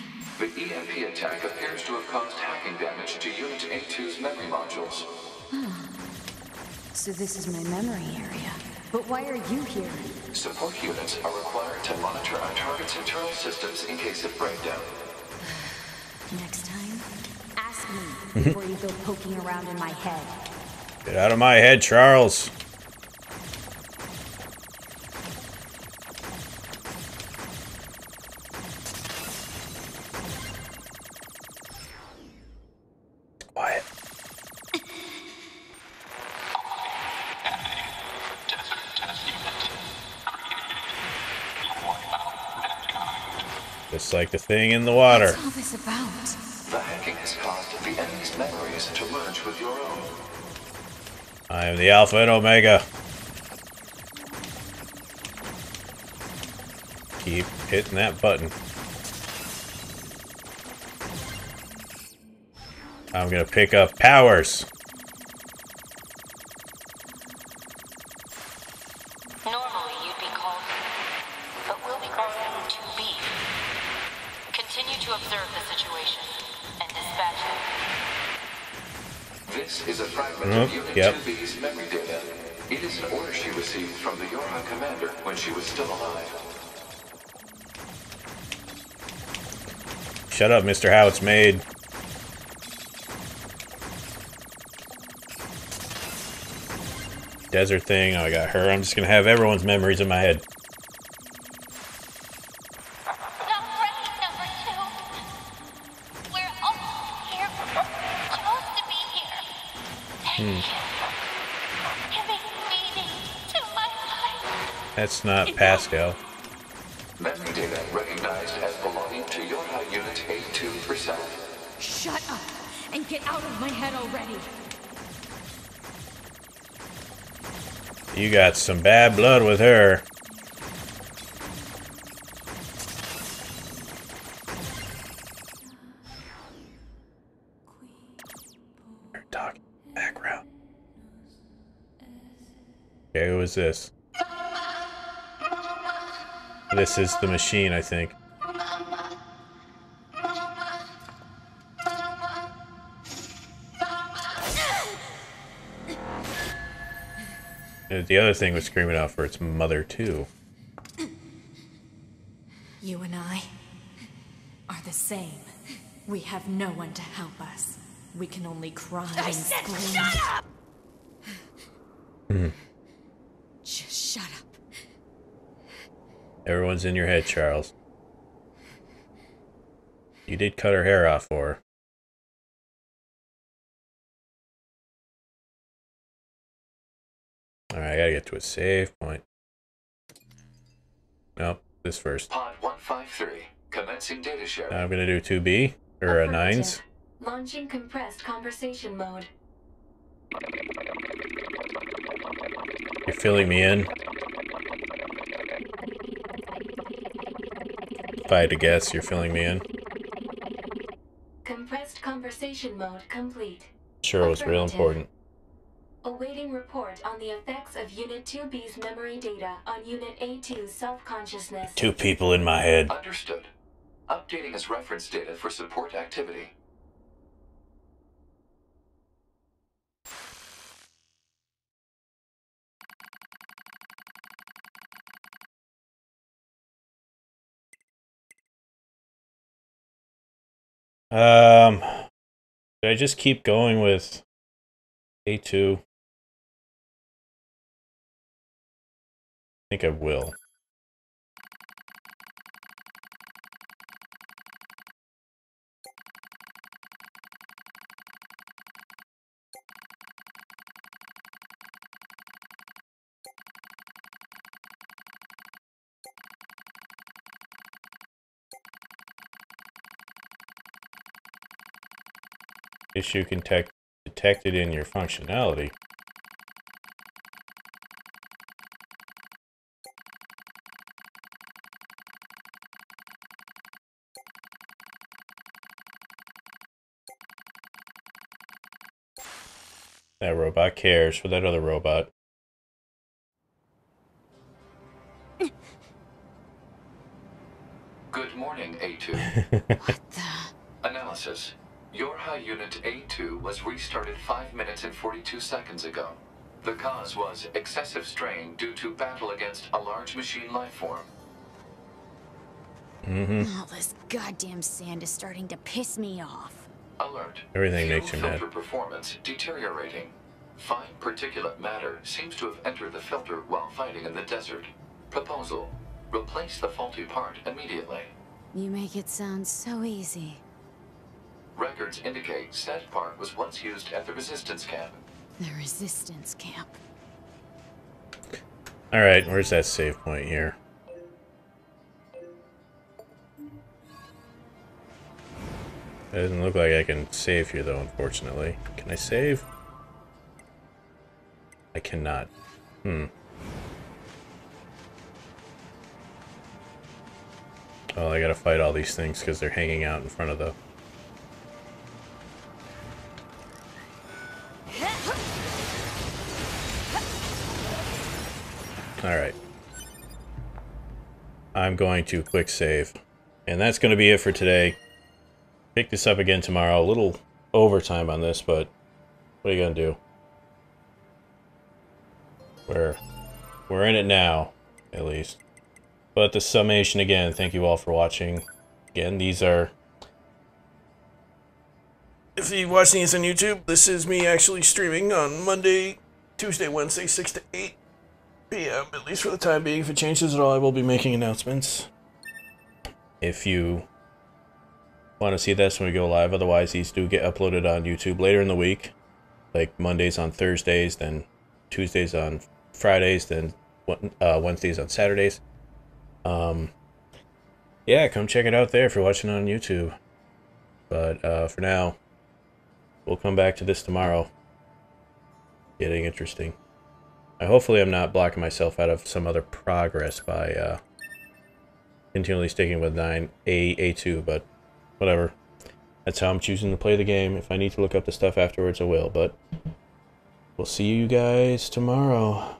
Memory modules. So this is my memory area. But why are you here? Support units are required to monitor our target's internal systems in case of breakdown. Next time, ask me before you go poking around in my head. Get out of my head, Charles. Like the thing in the water. What's all this about? The hacking has caused the enemy's memories to merge with your own. I am the Alpha and Omega. Keep hitting that button. I'm gonna pick up powers. Shut up, Mr. How It's Made. Desert thing. Oh, I got her. I'm just gonna have everyone's memories in my head. We're all here. Supposed to be here. Hmm. Giving meaning to my life. That's not Pascal. You got some bad blood with her. Talking background. Okay, who is this? This is the machine, I think. The other thing was screaming out for its mother, too. You and I are the same. We have no one to help us. We can only cry and scream. shut up! Hmm. Just shut up. Everyone's in your head, Charles. You did cut her hair off for her. Alright, I gotta get to a save point. Nope, this first. Pod 153, commencing data sharing. Now I'm gonna do 2B, or a 9s. Launching compressed conversation mode. You're filling me in. If I had to guess, you're filling me in. Compressed conversation mode complete. Sure, it was real important. Awaiting report on the effects of Unit 2B's memory data on Unit A2's self-consciousness. Two people in my head. Understood. Updating as reference data for support activity. Um, should I just keep going with A2? Think I will. Issue can detected in your functionality. Robot cares for that other robot. Good morning, A2. what the? Analysis. Your high unit A2 was restarted 5 minutes and 42 seconds ago. The cause was excessive strain due to battle against a large machine life form. Mm-hmm. All this goddamn sand is starting to piss me off. Alert. Everything Fuel makes you mad. filter performance deteriorating. Fine particulate matter seems to have entered the filter while fighting in the desert. Proposal. Replace the faulty part immediately. You make it sound so easy. Records indicate said part was once used at the resistance camp. The resistance camp. Alright, where's that save point here? It doesn't look like I can save here though, unfortunately. Can I save? I cannot. Hmm. Oh, I gotta fight all these things because they're hanging out in front of the... Alright. I'm going to quick save. And that's going to be it for today. Pick this up again tomorrow. A little overtime on this, but what are you going to do? We're, we're in it now, at least. But the summation again, thank you all for watching. Again, these are... If you're watching this on YouTube, this is me actually streaming on Monday, Tuesday, Wednesday, 6 to 8 p.m. At least for the time being. If it changes at all, I will be making announcements. If you want to see this when we go live, otherwise these do get uploaded on YouTube later in the week. Like Mondays on Thursdays, then Tuesdays on Fridays, then uh, Wednesdays on Saturdays. Um, yeah, come check it out there if you're watching on YouTube. But uh, for now, we'll come back to this tomorrow. Getting interesting. I hopefully I'm not blocking myself out of some other progress by uh, continually sticking with 9A, A2, but whatever. That's how I'm choosing to play the game. If I need to look up the stuff afterwards, I will, but we'll see you guys tomorrow.